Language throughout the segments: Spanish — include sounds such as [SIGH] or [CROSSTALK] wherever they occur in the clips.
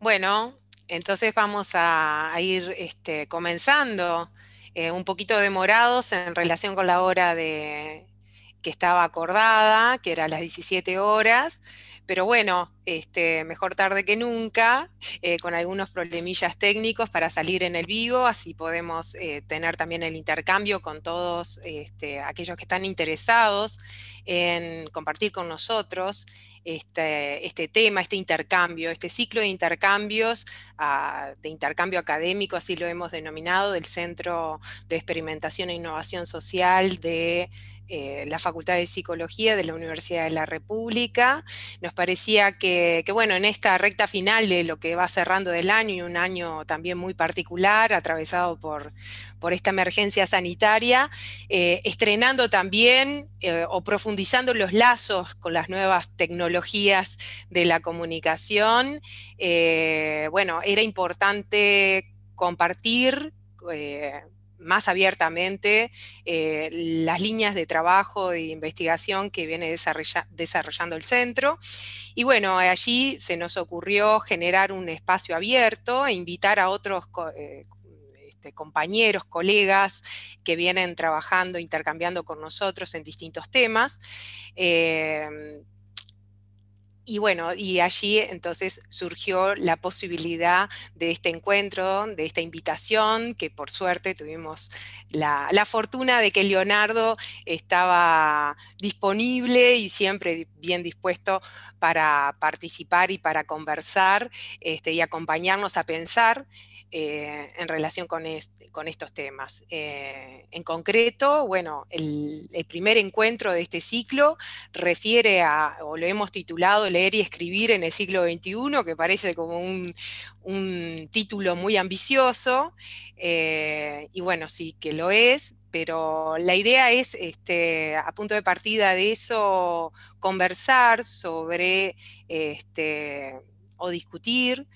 Bueno, entonces vamos a, ir este, comenzando eh, un poquito demorados en relación con la hora de, que estaba acordada, que era las 17 horas, pero bueno, este, mejor tarde que nunca, eh, con algunos problemillas técnicos para salir en el vivo, así podemos eh, tener también el intercambio con todos este, aquellos que están interesados en compartir con nosotros este, este, tema, este intercambio, este ciclo de intercambios, ah, de intercambio académico, así lo hemos denominado, del Centro de Experimentación e Innovación Social de eh, la Facultad de Psicología de la Universidad de la República. Nos parecía que, bueno, en esta recta final de lo que va cerrando del año y un año también muy particular, atravesado por, por esta emergencia sanitaria, eh, estrenando también eh, o profundizando los lazos con las nuevas tecnologías de la comunicación, bueno, era importante compartir más abiertamente eh, las líneas de trabajo e investigación que viene desarrollando el centro. Y bueno, allí se nos ocurrió generar un espacio abierto e invitar a otros eh, este, compañeros, colegas que vienen trabajando, intercambiando con nosotros en distintos temas. Eh, y bueno, y allí entonces surgió la posibilidad de este encuentro, de esta invitación, que por suerte tuvimos la, fortuna de que Leonardo estaba disponible y siempre bien dispuesto para participar y para conversar este, y acompañarnos a pensar eh, en relación con, con estos temas. Eh, en concreto, bueno, el, primer encuentro de este ciclo refiere a, o lo hemos titulado Leer y Escribir en el siglo XXI, que parece como un, título muy ambicioso, eh, y bueno, sí que lo es, pero la idea es, este, a punto de partida de eso, conversar sobre este, o discutir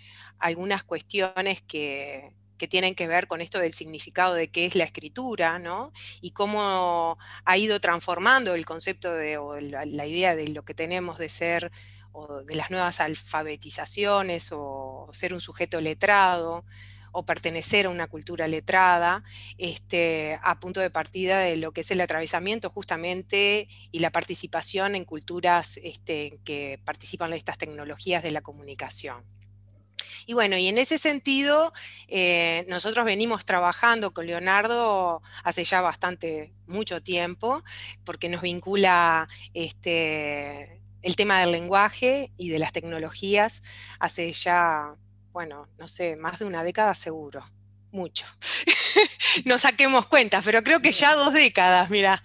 algunas cuestiones que, tienen que ver con esto del significado de qué es la escritura, ¿no? Y cómo ha ido transformando el concepto de, o la, idea de lo que tenemos de ser, o de las nuevas alfabetizaciones, o ser un sujeto letrado, o pertenecer a una cultura letrada, este, a punto de partida de lo que es el atravesamiento justamente y la participación en culturas este, que participan en estas tecnologías de la comunicación. Y bueno, y en ese sentido, eh, nosotros venimos trabajando con Leonardo hace ya bastante, mucho tiempo, porque nos vincula este, el tema del lenguaje y de las tecnologías hace ya, bueno, no sé, más de una década seguro mucho. [LAUGHS] no saquemos cuentas, pero creo que ya dos décadas, mira.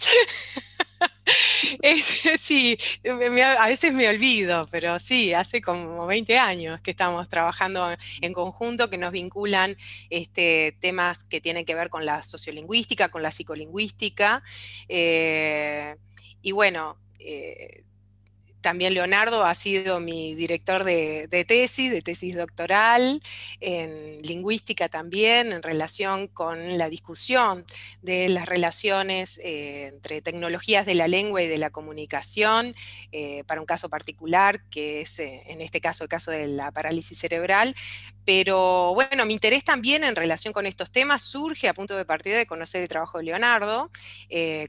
[LAUGHS] sí, a veces me olvido, pero sí, hace como 20 años que estamos trabajando en conjunto, que nos vinculan este, temas que tienen que ver con la sociolingüística, con la psicolingüística. Eh, y bueno, eh, también Leonardo ha sido mi director de, tesis, de tesis doctoral, en lingüística también, en relación con la discusión de las relaciones eh, entre tecnologías de la lengua y de la comunicación, eh, para un caso particular, que es eh, en este caso el caso de la parálisis cerebral. Pero bueno, mi interés también en relación con estos temas surge a punto de partida de conocer el trabajo de Leonardo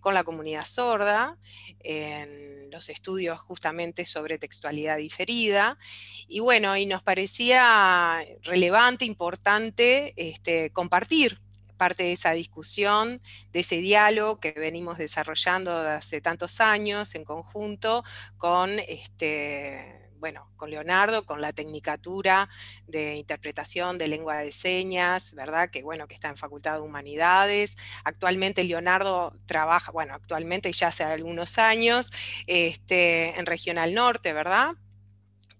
con la comunidad sorda, en los estudios justamente sobre textualidad diferida. Y bueno, y nos parecía relevante, importante este, compartir parte de esa discusión, de ese diálogo que venimos desarrollando hace tantos años en conjunto con este, bueno, con Leonardo, con la tecnicatura de interpretación de lengua de señas, ¿verdad? Que bueno, que está en Facultad de Humanidades. Actualmente Leonardo trabaja, bueno, actualmente ya hace algunos años, este, en Regional Norte, ¿verdad?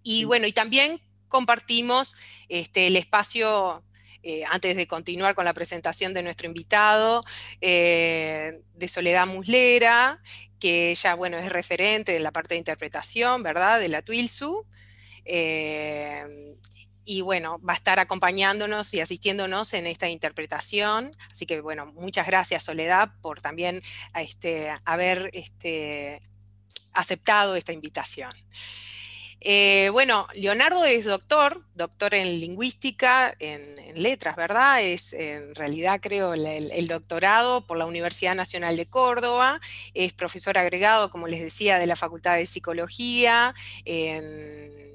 Y bueno, y también compartimos este, el espacio eh, antes de continuar con la presentación de nuestro invitado, eh, de Soledad Muslera, que ella, bueno, es referente de la parte de interpretación, ¿verdad?, de la TWILSU. Eh, y bueno, va a estar acompañándonos y asistiéndonos en esta interpretación. Así que bueno, muchas gracias Soledad por también este, haber este, aceptado esta invitación. Eh, bueno, Leonardo es doctor, doctor en lingüística, en, letras, ¿verdad? Es en realidad creo el, doctorado por la Universidad Nacional de Córdoba, es profesor agregado, como les decía, de la Facultad de Psicología, en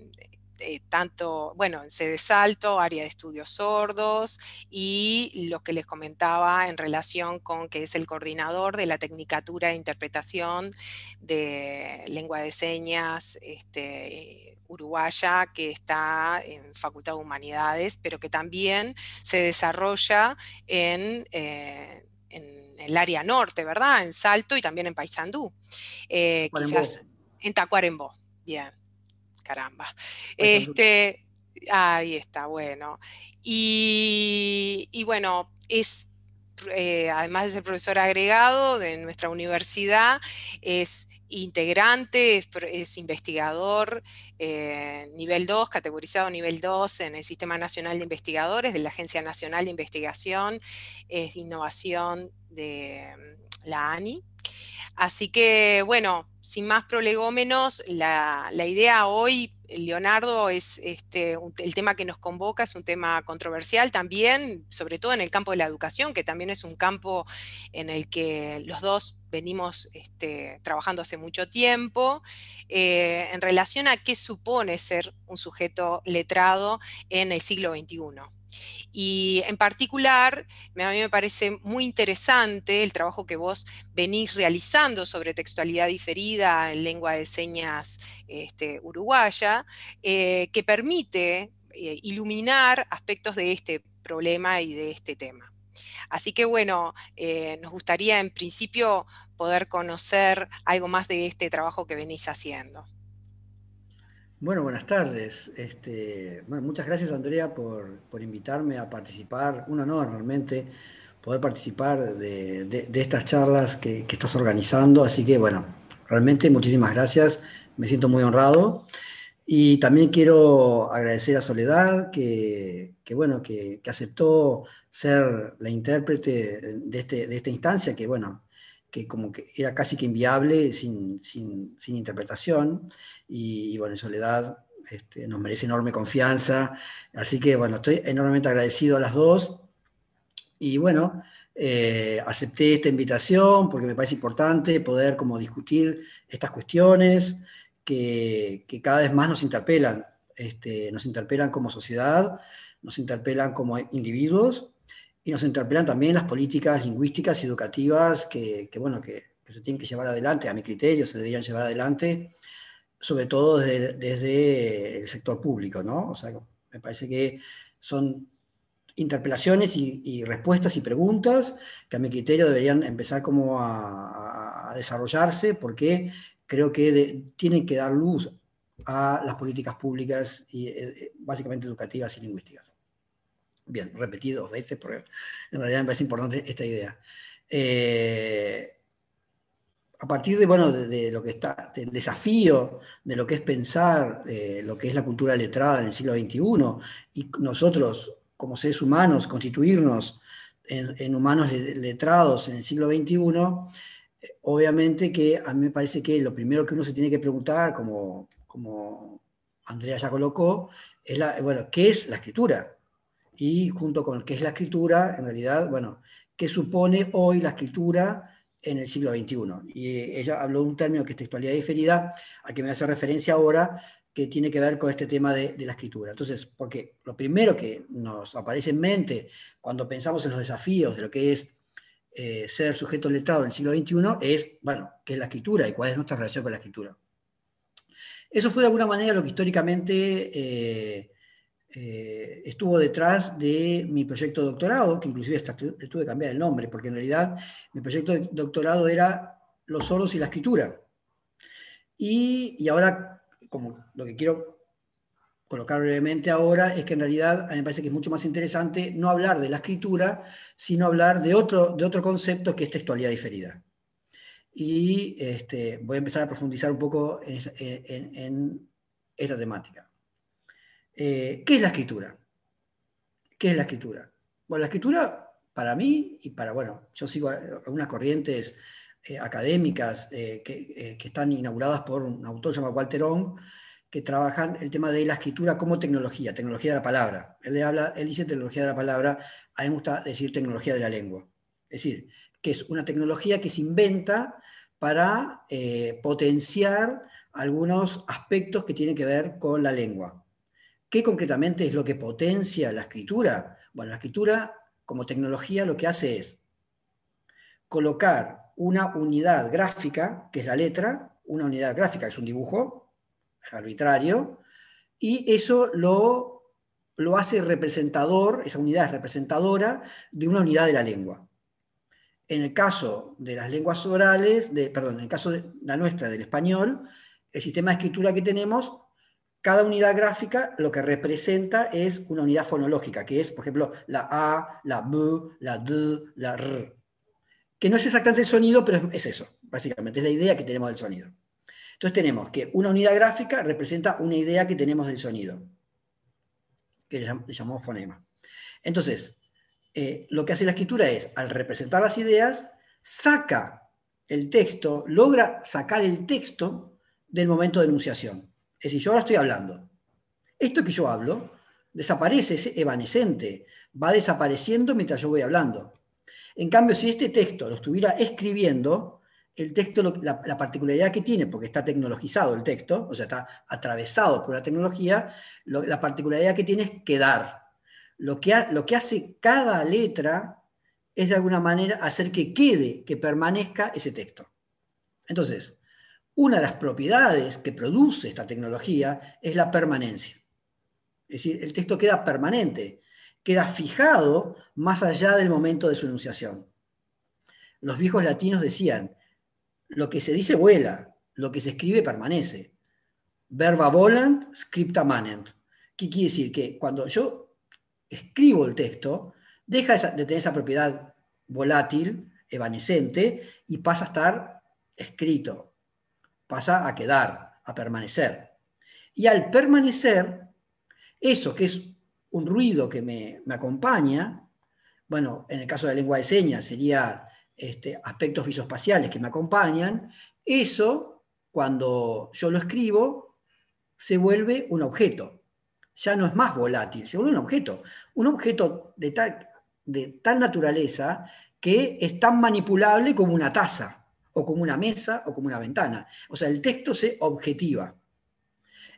eh, tanto, bueno, en sede Salto, área de estudios sordos, y lo que les comentaba en relación con que es el coordinador de la Tecnicatura de Interpretación de Lengua de Señas este, uruguaya, que está en Facultad de Humanidades, pero que también se desarrolla en... Eh, en el área norte, ¿verdad? En Salto y también en Paysandú. Eh, quizás en Tacuarembó, bien caramba. Este, ahí está, bueno. Y, bueno, es, eh, además de ser profesor agregado de nuestra universidad, es integrante, es, investigador eh, nivel 2, categorizado nivel 2 en el Sistema Nacional de Investigadores de la Agencia Nacional de Investigación e Innovación de mm, la ANI. Así que, bueno, sin más prolegómenos, la, idea hoy, Leonardo, es este, el tema que nos convoca, es un tema controversial también, sobre todo en el campo de la educación, que también es un campo en el que los dos venimos este, trabajando hace mucho tiempo, eh, en relación a qué supone ser un sujeto letrado en el siglo XXI. Y en particular, a mí me parece muy interesante el trabajo que vos venís realizando sobre textualidad diferida en lengua de señas este, uruguaya, eh, que permite eh, iluminar aspectos de este problema y de este tema. Así que bueno, eh, nos gustaría en principio poder conocer algo más de este trabajo que venís haciendo. Bueno, buenas tardes. Este, muchas gracias Andrea por, invitarme a participar. Un honor realmente poder participar de, estas charlas que, estás organizando. Así que bueno, realmente muchísimas gracias. Me siento muy honrado. Y también quiero agradecer a Soledad que, bueno, que, aceptó ser la intérprete de, este, de esta instancia, que bueno, que como que era casi que inviable sin, sin, sin interpretación, y, bueno, en Soledad este, nos merece enorme confianza, así que bueno, estoy enormemente agradecido a las dos, y bueno, eh, acepté esta invitación porque me parece importante poder como discutir estas cuestiones que, que cada vez más nos interpelan, este, nos interpelan como sociedad, nos interpelan como individuos, y nos interpelan también las políticas lingüísticas y educativas que, bueno, que, se tienen que llevar adelante, a mi criterio se deberían llevar adelante, sobre todo desde, el sector público, ¿no? O sea, me parece que son interpelaciones y, respuestas y preguntas que a mi criterio deberían empezar como a, desarrollarse porque creo que tienen que dar luz a las políticas públicas y eh, básicamente educativas y lingüísticas. Bien, repetí dos veces porque en realidad me parece importante esta idea. Eh, a partir de, bueno, de, lo que está, del desafío de lo que es pensar eh, lo que es la cultura letrada en el siglo XXI y nosotros como seres humanos constituirnos en, humanos letrados en el siglo XXI, eh, obviamente que a mí me parece que lo primero que uno se tiene que preguntar, como, como Andrea ya colocó, es la, bueno, ¿qué es la escritura? Y junto con qué es la escritura, en realidad, bueno, qué supone hoy la escritura en el siglo XXI. Y ella habló de un término que es textualidad diferida, a que me hace referencia ahora, que tiene que ver con este tema de, la escritura. Entonces, porque lo primero que nos aparece en mente cuando pensamos en los desafíos de lo que es eh, ser sujeto letrado en el siglo XXI es, bueno, qué es la escritura y cuál es nuestra relación con la escritura. Eso fue de alguna manera lo que históricamente eh, eh, estuvo detrás de mi proyecto de doctorado, que inclusive hasta tuve que cambiar el nombre, porque en realidad mi proyecto de doctorado era los sordos y la escritura. Y, ahora, como lo que quiero colocar brevemente ahora, es que en realidad a mí me parece que es mucho más interesante no hablar de la escritura, sino hablar de otro, de otro concepto que es textualidad diferida. Y este, voy a empezar a profundizar un poco en esta temática. Eh, ¿Qué es la escritura? ¿Qué es la escritura? Bueno, la escritura para mí y para, bueno, yo sigo algunas corrientes eh, académicas eh, que, están inauguradas por un autor llamado Walter Ong, que trabajan el tema de la escritura como tecnología, tecnología de la palabra. Él, habla, él dice tecnología de la palabra, a mí me gusta decir tecnología de la lengua. Es decir, que es una tecnología que se inventa para potenciar algunos aspectos que tienen que ver con la lengua. ¿Qué concretamente es lo que potencia la escritura? Bueno, la escritura como tecnología lo que hace es colocar una unidad gráfica, que es la letra, una unidad gráfica, que es un dibujo, arbitrario, y eso lo, lo hace representador, esa unidad es representadora de una unidad de la lengua. En el caso de las lenguas orales, de, perdón, en el caso de la nuestra, del español, el sistema de escritura que tenemos, cada unidad gráfica lo que representa es una unidad fonológica, que es, por ejemplo, la A, la B, la D, la R. Que no es exactamente el sonido, pero es eso, básicamente, es la idea que tenemos del sonido. Entonces tenemos que una unidad gráfica representa una idea que tenemos del sonido, que le llamamos fonema. Entonces, eh, lo que hace la escritura es, al representar las ideas, saca el texto, logra sacar el texto del momento de enunciación. Es decir, yo ahora estoy hablando. Esto que yo hablo desaparece, es evanescente, va desapareciendo mientras yo voy hablando. En cambio, si este texto lo estuviera escribiendo, el texto, la, particularidad que tiene, porque está tecnologizado el texto, o sea, está atravesado por la tecnología, la particularidad que tiene es quedar. Lo que, lo que hace cada letra es de alguna manera hacer que quede, que permanezca ese texto. Entonces, una de las propiedades que produce esta tecnología es la permanencia. Es decir, el texto queda permanente, queda fijado más allá del momento de su enunciación. Los viejos latinos decían, lo que se dice vuela, lo que se escribe permanece. Verba volant, scripta manent. ¿Qué quiere decir? Que cuando yo escribo el texto, deja de tener esa propiedad volátil, evanescente, y pasa a estar escrito, pasa a quedar, a permanecer. Y al permanecer, eso que es un ruido que me, me acompaña, bueno, en el caso de la lengua de señas sería este, aspectos visoespaciales que me acompañan, eso, cuando yo lo escribo, se vuelve un objeto. Ya no es más volátil, se vuelve un objeto. Un objeto de de tal naturaleza que es tan manipulable como una taza, o como una mesa, o como una ventana. O sea, el texto se objetiva.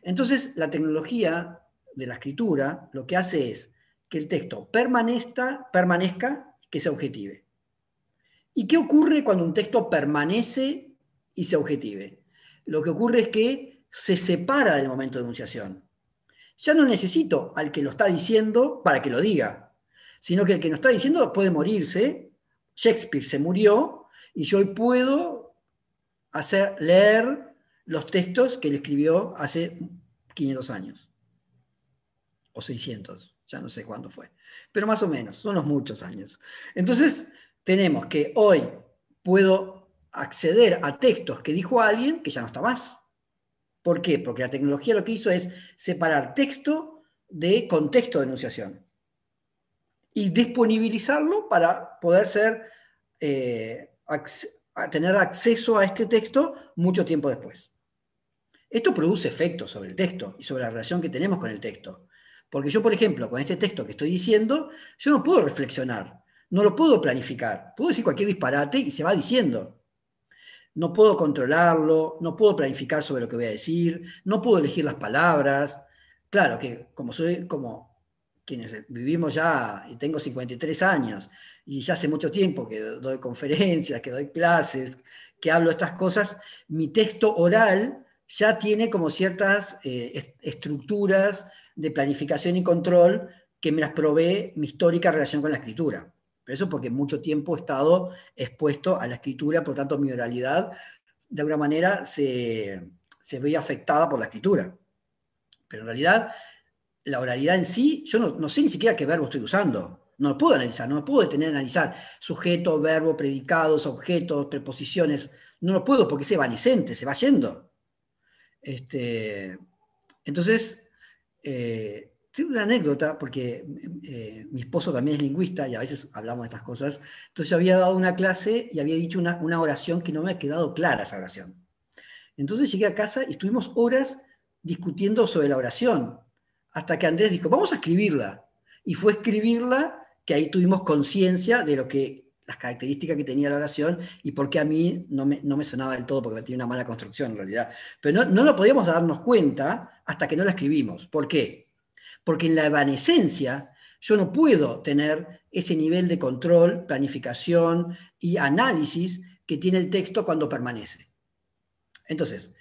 Entonces, la tecnología de la escritura lo que hace es que el texto permanezca, permanezca que se objetive. ¿Y qué ocurre cuando un texto permanece y se objetive? Lo que ocurre es que se separa del momento de enunciación. Ya no necesito al que lo está diciendo para que lo diga, sino que el que lo está diciendo puede morirse. Shakespeare se murió y yo hoy puedo hacer leer los textos que él escribió hace 500 años o 600, ya no sé cuándo fue, pero más o menos, son unos muchos años. Entonces, tenemos que hoy puedo acceder a textos que dijo alguien que ya no está más. ¿Por qué? Porque la tecnología lo que hizo es separar texto de contexto de enunciación y disponibilizarlo para poder ser, eh, tener acceso a este texto mucho tiempo después. Esto produce efectos sobre el texto y sobre la relación que tenemos con el texto. Porque yo, por ejemplo, con este texto que estoy diciendo, yo no puedo reflexionar no lo puedo planificar. Puedo decir cualquier disparate y se va diciendo. No puedo controlarlo, no puedo planificar sobre lo que voy a decir, no puedo elegir las palabras. Claro que como soy como quienes vivimos ya, y tengo 53 años, y ya hace mucho tiempo que doy conferencias, que doy clases, que hablo estas cosas, mi texto oral ya tiene como ciertas eh, estructuras de planificación y control que me las provee mi histórica relación con la escritura. Pero eso porque mucho tiempo he estado expuesto a la escritura, por tanto mi oralidad de alguna manera se, se veía afectada por la escritura. Pero en realidad la oralidad en sí, yo no, sé ni siquiera qué verbo estoy usando. No lo puedo analizar, no lo puedo detener a analizar sujeto, verbo, predicados, objetos, preposiciones. No lo puedo porque es evanescente, se va yendo. Este, entonces, eh, una anécdota, porque eh, mi esposo también es lingüista y a veces hablamos de estas cosas. Entonces yo había dado una clase y había dicho una, oración que no me ha quedado clara esa oración. Entonces llegué a casa y estuvimos horas discutiendo sobre la oración, hasta que Andrés dijo, vamos a escribirla. Y fue escribirla que ahí tuvimos conciencia de lo que las características que tenía la oración y por qué a mí no me, sonaba del todo, porque tenía una mala construcción en realidad. Pero no, no lo podíamos darnos cuenta hasta que no la escribimos. ¿Por qué? Porque en la evanescencia yo no puedo tener ese nivel de control, planificación y análisis que tiene el texto cuando permanece. Entonces,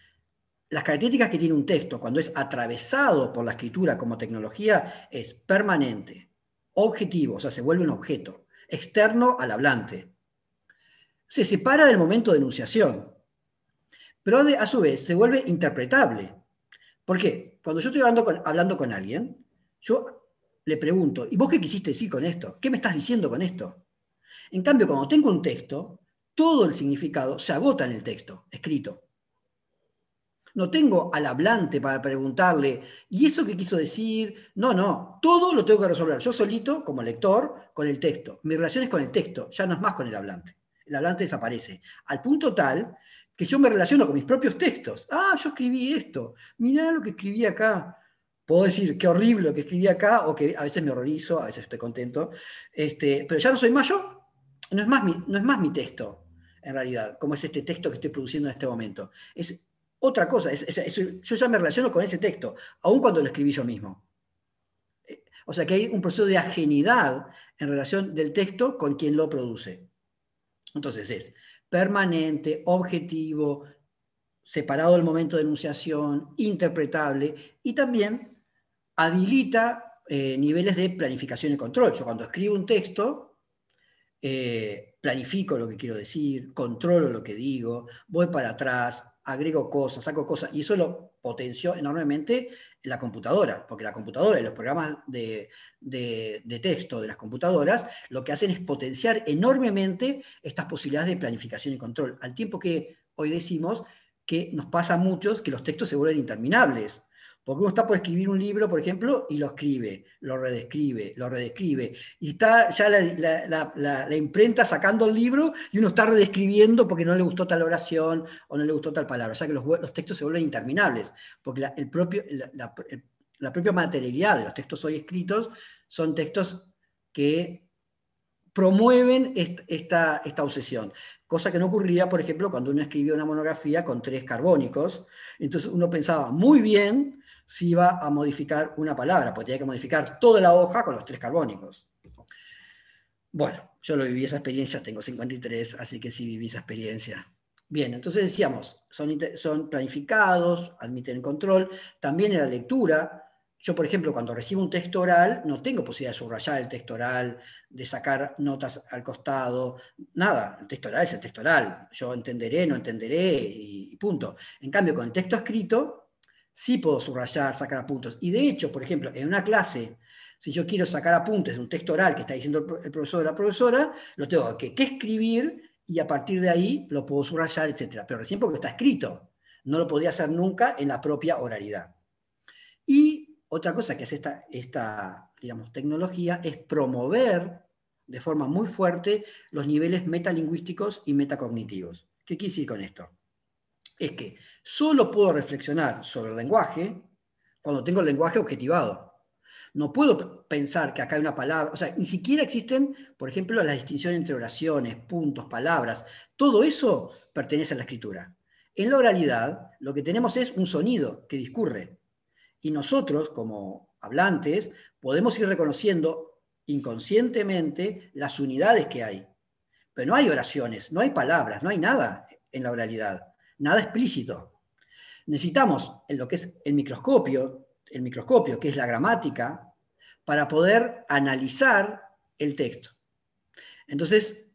las características que tiene un texto cuando es atravesado por la escritura como tecnología es permanente, objetivo, o sea, se vuelve un objeto, externo al hablante. Se separa del momento de enunciación, pero a su vez se vuelve interpretable. ¿Por qué? Cuando yo estoy hablando con, alguien, yo le pregunto, ¿y vos qué quisiste decir con esto? ¿Qué me estás diciendo con esto? En cambio, cuando tengo un texto, todo el significado se agota en el texto, escrito. No tengo al hablante para preguntarle, ¿y eso qué quiso decir? No, no, todo lo tengo que resolver yo solito, como lector, con el texto. Mi relación es con el texto, ya no es más con el hablante. El hablante desaparece. Al punto tal que yo me relaciono con mis propios textos. Ah, yo escribí esto, mirá lo que escribí acá. Puedo decir qué horrible lo que escribí acá, o que a veces me horrorizo, a veces estoy contento, este, pero ya no soy más yo, no es más, mi, no es más mi texto, en realidad, como es este texto que estoy produciendo en este momento. Es otra cosa, yo ya me relaciono con ese texto, aun cuando lo escribí yo mismo. O sea que hay un proceso de ajenidad en relación del texto con quien lo produce. Entonces es permanente, objetivo, separado del momento de enunciación, interpretable y también habilita eh, niveles de planificación y control. Yo cuando escribo un texto, eh, planifico lo que quiero decir, controlo lo que digo, voy para atrás, agrego cosas, saco cosas, y eso lo potenció enormemente en la computadora, porque la computadora y los programas de, texto de las computadoras lo que hacen es potenciar enormemente estas posibilidades de planificación y control, al tiempo que hoy decimos que nos pasa a muchos que los textos se vuelven interminables. Porque uno está por escribir un libro, por ejemplo, y lo escribe, lo redescribe, lo redescribe. Y está ya la, imprenta sacando el libro y uno está redescribiendo porque no le gustó tal oración o no le gustó tal palabra. O sea que los, textos se vuelven interminables, porque el propio, la, propia materialidad de los textos hoy escritos son textos que promueven esta, esta obsesión. Cosa que no ocurría, por ejemplo, cuando uno escribía una monografía con tres carbónicos. Entonces uno pensaba, muy bien, si iba a modificar una palabra, porque tenía que modificar toda la hoja con los tres carbónicos. Bueno, yo lo viví esa experiencia, tengo 53, así que sí viví esa experiencia. Bien, entonces decíamos, son, son planificados, admiten control, también en la lectura. Yo, por ejemplo, cuando recibo un texto oral, no tengo posibilidad de subrayar el texto oral, de sacar notas al costado, nada, el texto oral es el texto oral. Yo entenderé, no entenderé y punto. En cambio, con el texto escrito, sí puedo subrayar, sacar apuntes. Y de hecho, por ejemplo, en una clase, si yo quiero sacar apuntes de un texto oral que está diciendo el profesor o la profesora, lo tengo que, escribir y a partir de ahí lo puedo subrayar, etc. Pero recién porque está escrito. No lo podía hacer nunca en la propia oralidad. Y otra cosa que hace esta, esta tecnología es promover de forma muy fuerte los niveles metalingüísticos y metacognitivos. ¿Qué quiere decir con esto? Es que solo puedo reflexionar sobre el lenguaje cuando tengo el lenguaje objetivado. No puedo pensar que acá hay una palabra, o sea, ni siquiera existen, por ejemplo, la distinción entre oraciones, puntos, palabras. Todo eso pertenece a la escritura. En la oralidad, lo que tenemos es un sonido que discurre. Y nosotros, como hablantes, podemos ir reconociendo inconscientemente las unidades que hay. Pero no hay oraciones, no hay palabras, no hay nada en la oralidad nada explícito. Necesitamos lo que es el microscopio, el microscopio, que es la gramática, para poder analizar el texto. Entonces,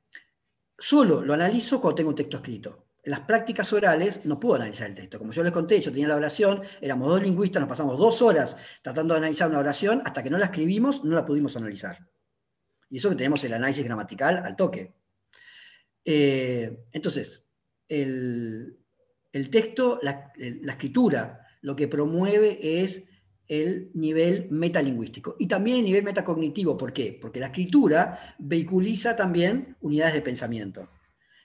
solo lo analizo cuando tengo un texto escrito. En las prácticas orales no puedo analizar el texto. Como yo les conté, yo tenía la oración, éramos dos lingüistas, nos pasamos dos horas tratando de analizar una oración, hasta que no la escribimos, no la pudimos analizar. Y eso que tenemos el análisis gramatical al toque. Eh, entonces, el, el texto, la, escritura, lo que promueve es el nivel metalingüístico y también el nivel metacognitivo. ¿Por qué? Porque la escritura vehiculiza también unidades de pensamiento.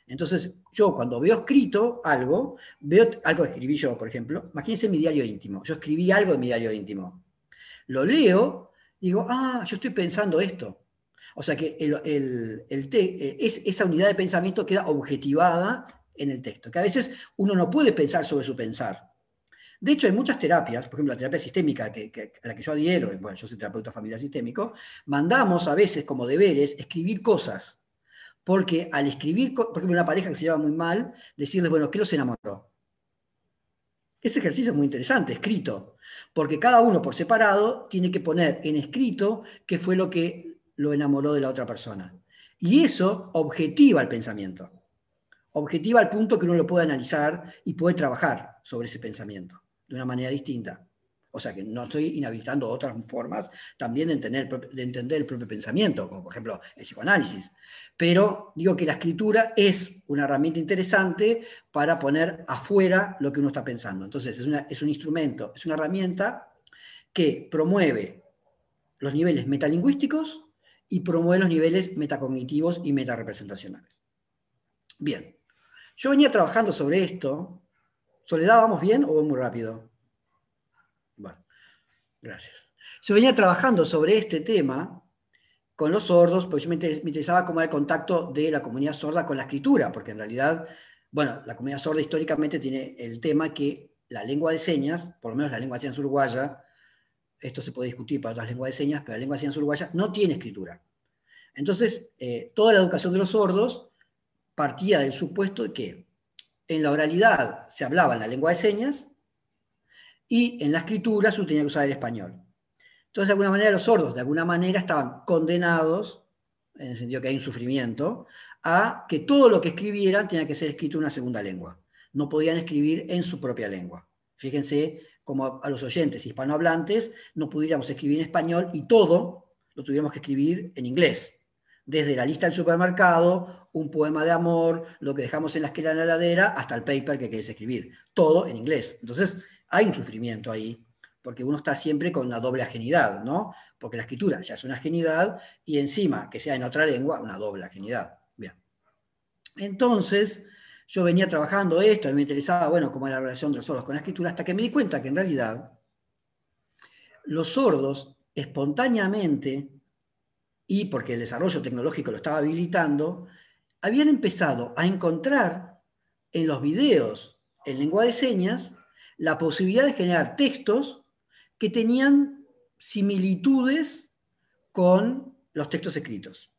Entonces, yo cuando veo escrito algo, veo algo que escribí yo, por ejemplo, imagínense mi diario íntimo. Yo escribí algo en mi diario íntimo. Lo leo, digo, ah, yo estoy pensando esto. O sea que el, eh, es, esa unidad de pensamiento queda objetivada en el texto, que a veces uno no puede pensar sobre su pensar. De hecho, hay muchas terapias, por ejemplo, la terapia sistémica que, a la que yo adhiero, bueno, yo soy terapeuta familiar sistémico, mandamos a veces como deberes escribir cosas. Porque al escribir, por ejemplo, una pareja que se lleva muy mal, decirles, bueno, ¿qué los enamoró? Ese ejercicio es muy interesante, escrito, porque cada uno por separado tiene que poner en escrito qué fue lo que lo enamoró de la otra persona. Y eso objetiva el pensamiento. Objetiva al punto que uno lo puede analizar y puede trabajar sobre ese pensamiento de una manera distinta. O sea que no estoy inhabilitando otras formas también de entender, de entender el propio pensamiento, como por ejemplo el psicoanálisis. Pero digo que la escritura es una herramienta interesante para poner afuera lo que uno está pensando. Entonces es, es un instrumento, es una herramienta que promueve los niveles metalingüísticos y promueve los niveles metacognitivos y metarepresentacionales. Bien, yo venía trabajando sobre esto. ¿Soledad, vamos bien o muy rápido? Bueno, gracias. Yo venía trabajando sobre este tema con los sordos, porque yo me interesaba cómo era el contacto de la comunidad sorda con la escritura, porque en realidad, bueno, la comunidad sorda históricamente tiene el tema que la lengua de señas, por lo menos la lengua de señas uruguaya, esto se puede discutir para otras lenguas de señas, pero la lengua de señas uruguaya no tiene escritura. Entonces, eh, toda la educación de los sordos partía del supuesto de que en la oralidad se hablaba en la lengua de señas y en la escritura se tenía que usar el español. Entonces, de alguna manera, los sordos, de alguna manera, estaban condenados, en el sentido que hay un sufrimiento, a que todo lo que escribieran tenía que ser escrito en una segunda lengua. No podían escribir en su propia lengua. Fíjense como a los oyentes hispanohablantes no pudiéramos escribir en español y todo lo tuviéramos que escribir en inglés. Desde la lista del supermercado, un poema de amor, lo que dejamos en la esquina de la heladera, hasta el paper que querés escribir. Todo en inglés. Entonces, hay un sufrimiento ahí, porque uno está siempre con una doble ajenidad, ¿no? Porque la escritura ya es una ajenidad y encima que sea en otra lengua, una doble ajenidad. Bien. Entonces, yo venía trabajando esto, y me interesaba, bueno, cómo era la relación de los sordos con la escritura, hasta que me di cuenta que en realidad los sordos espontáneamente, y porque el desarrollo tecnológico lo estaba habilitando, habían empezado a encontrar en los videos en lengua de señas la posibilidad de generar textos que tenían similitudes con los textos escritos.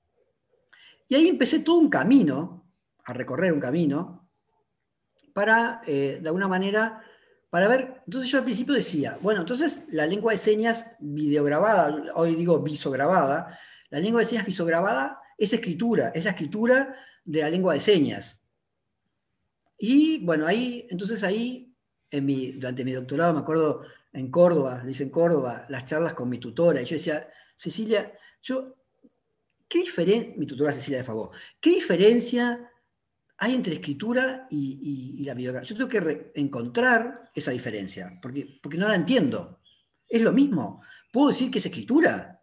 Y ahí empecé todo un camino, a recorrer un camino, para, eh, de alguna manera, para ver, entonces yo al principio decía, bueno, entonces la lengua de señas videograbada, hoy digo visograbada, la lengua de señas visograbada es escritura, es la escritura de la lengua de señas. Y bueno, ahí, entonces ahí, en mi, durante mi doctorado, me acuerdo en Córdoba, le hice en Córdoba, las charlas con mi tutora, y yo decía, Cecilia, yo, ¿qué diferencia, mi tutora Cecilia de Fagó, qué diferencia hay entre escritura y, la videografía. Yo tengo que encontrar esa diferencia, porque, porque no la entiendo. Es lo mismo. Puedo decir que es escritura.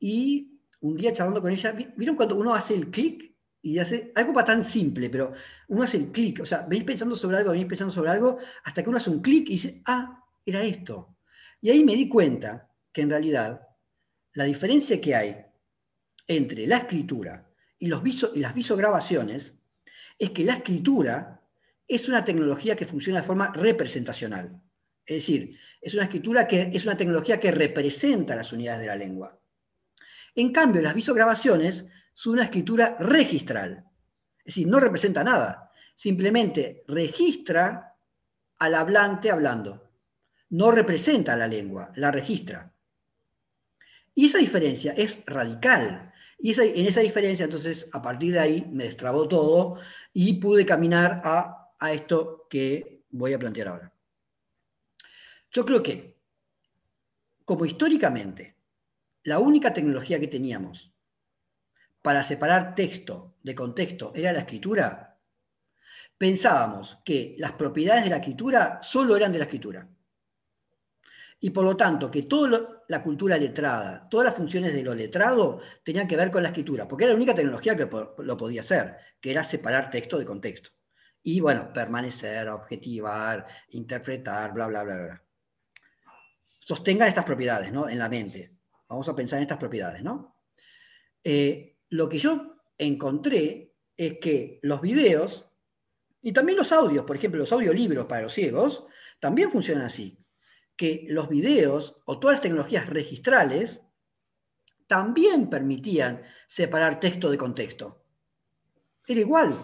Y un día charlando con ella, ¿vieron cuando uno hace el clic y hace algo para tan simple, pero uno hace el clic, o sea, venís pensando sobre algo, venís pensando sobre algo, hasta que uno hace un clic y dice, ah, era esto. Y ahí me di cuenta que en realidad la diferencia que hay entre la escritura y, los y las visograbaciones es que la escritura es una tecnología que funciona de forma representacional. Es decir, es una escritura que es una tecnología que representa las unidades de la lengua. En cambio, las visograbaciones son una escritura registral. Es decir, no representa nada. Simplemente registra al hablante hablando. No representa la lengua, la registra. Y esa diferencia es radical. Y en esa diferencia, entonces, a partir de ahí, me destrabó todo y pude caminar a, a esto que voy a plantear ahora. Yo creo que, como históricamente, la única tecnología que teníamos para separar texto de contexto era la escritura, pensábamos que las propiedades de la escritura solo eran de la escritura. Y por lo tanto, que toda la cultura letrada, todas las funciones de lo letrado tenían que ver con la escritura, porque era la única tecnología que lo podía hacer, que era separar texto de contexto. Y bueno, permanecer, objetivar, interpretar, bla, bla, bla, bla. Sostengan estas propiedades ¿no? en la mente. Vamos a pensar en estas propiedades. ¿no? Eh, lo que yo encontré es que los videos y también los audios, por ejemplo, los audiolibros para los ciegos, también funcionan así que los videos o todas las tecnologías registrales también permitían separar texto de contexto. Era igual.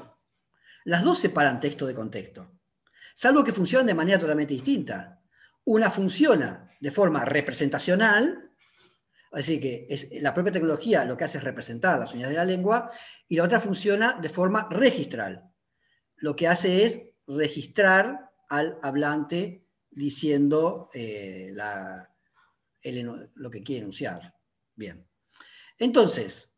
Las dos separan texto de contexto, salvo que funcionan de manera totalmente distinta. Una funciona de forma representacional, así que es, la propia tecnología lo que hace es representar las unidades de la lengua, y la otra funciona de forma registral. Lo que hace es registrar al hablante diciendo eh, lo que quiere enunciar. Bien. Entonces,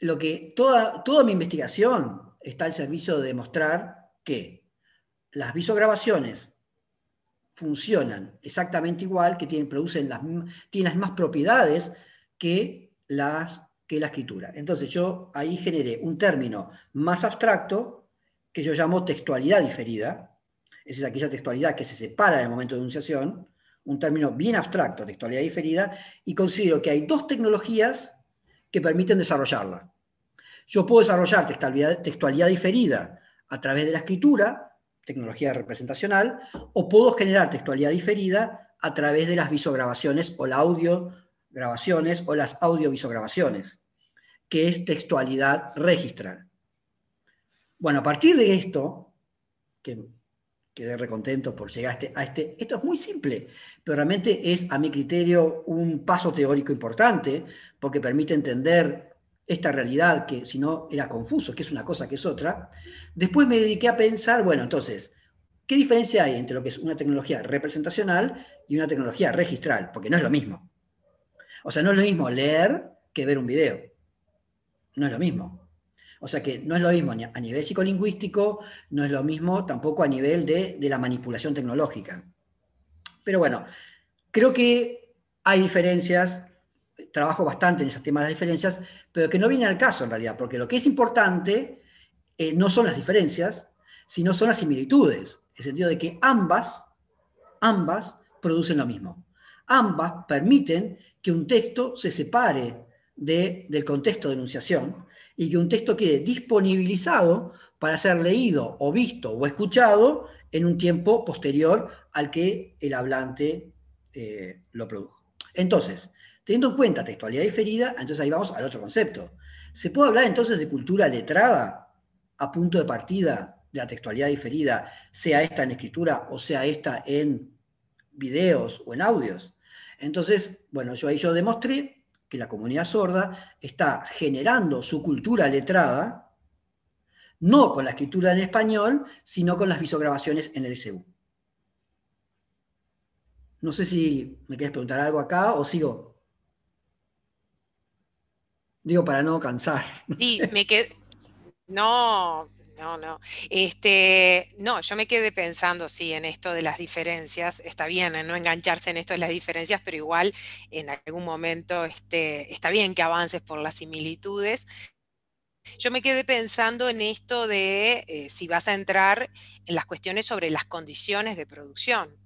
lo que, toda, toda mi investigación está al servicio de demostrar que las visograbaciones funcionan exactamente igual, que tienen, producen las, tienen las mismas propiedades que, las, que la escritura. Entonces yo ahí generé un término más abstracto que yo llamo textualidad diferida, es aquella textualidad que se separa en el momento de enunciación, un término bien abstracto, textualidad diferida, y considero que hay dos tecnologías que permiten desarrollarla. Yo puedo desarrollar textualidad, textualidad diferida a través de la escritura, tecnología representacional, o puedo generar textualidad diferida a través de las visograbaciones o la audio grabaciones o las audiovisograbaciones, que es textualidad registral. Bueno, a partir de esto, que quedé recontento por llegar este, a este, Esto es muy simple, pero realmente es, a mi criterio, un paso teórico importante, porque permite entender esta realidad que si no era confuso, que es una cosa, que es otra. Después me dediqué a pensar, bueno, entonces, ¿qué diferencia hay entre lo que es una tecnología representacional y una tecnología registral? Porque no es lo mismo. O sea, no es lo mismo leer que ver un video. No es lo mismo. O sea que no es lo mismo a nivel psicolingüístico, no es lo mismo tampoco a nivel de, la manipulación tecnológica. Pero bueno, creo que hay diferencias, trabajo bastante en ese tema de las diferencias, pero que no viene al caso en realidad, porque lo que es importante eh, no son las diferencias, sino son las similitudes, en el sentido de que ambas, ambas producen lo mismo. Ambas permiten que un texto se separe del contexto de enunciación y que un texto quede disponibilizado para ser leído o visto o escuchado en un tiempo posterior al que el hablante eh, lo produjo. Entonces, teniendo en cuenta textualidad diferida, entonces ahí vamos al otro concepto. ¿Se puede hablar entonces de cultura letrada a punto de partida de la textualidad diferida, sea esta en escritura o sea esta en videos o en audios? Entonces, bueno, yo ahí yo demostré que la comunidad sorda está generando su cultura letrada, no con la escritura en español, sino con las visograbaciones en el SU. No sé si me quieres preguntar algo acá o sigo. Digo, para no cansar. Sí, me quedé. No, no, no. Este, no, yo me quedé pensando, sí, en esto de las diferencias. Está bien en no engancharse en esto de las diferencias, pero igual en algún momento este, está bien que avances por las similitudes. Yo me quedé pensando en esto de eh, si vas a entrar en las cuestiones sobre las condiciones de producción,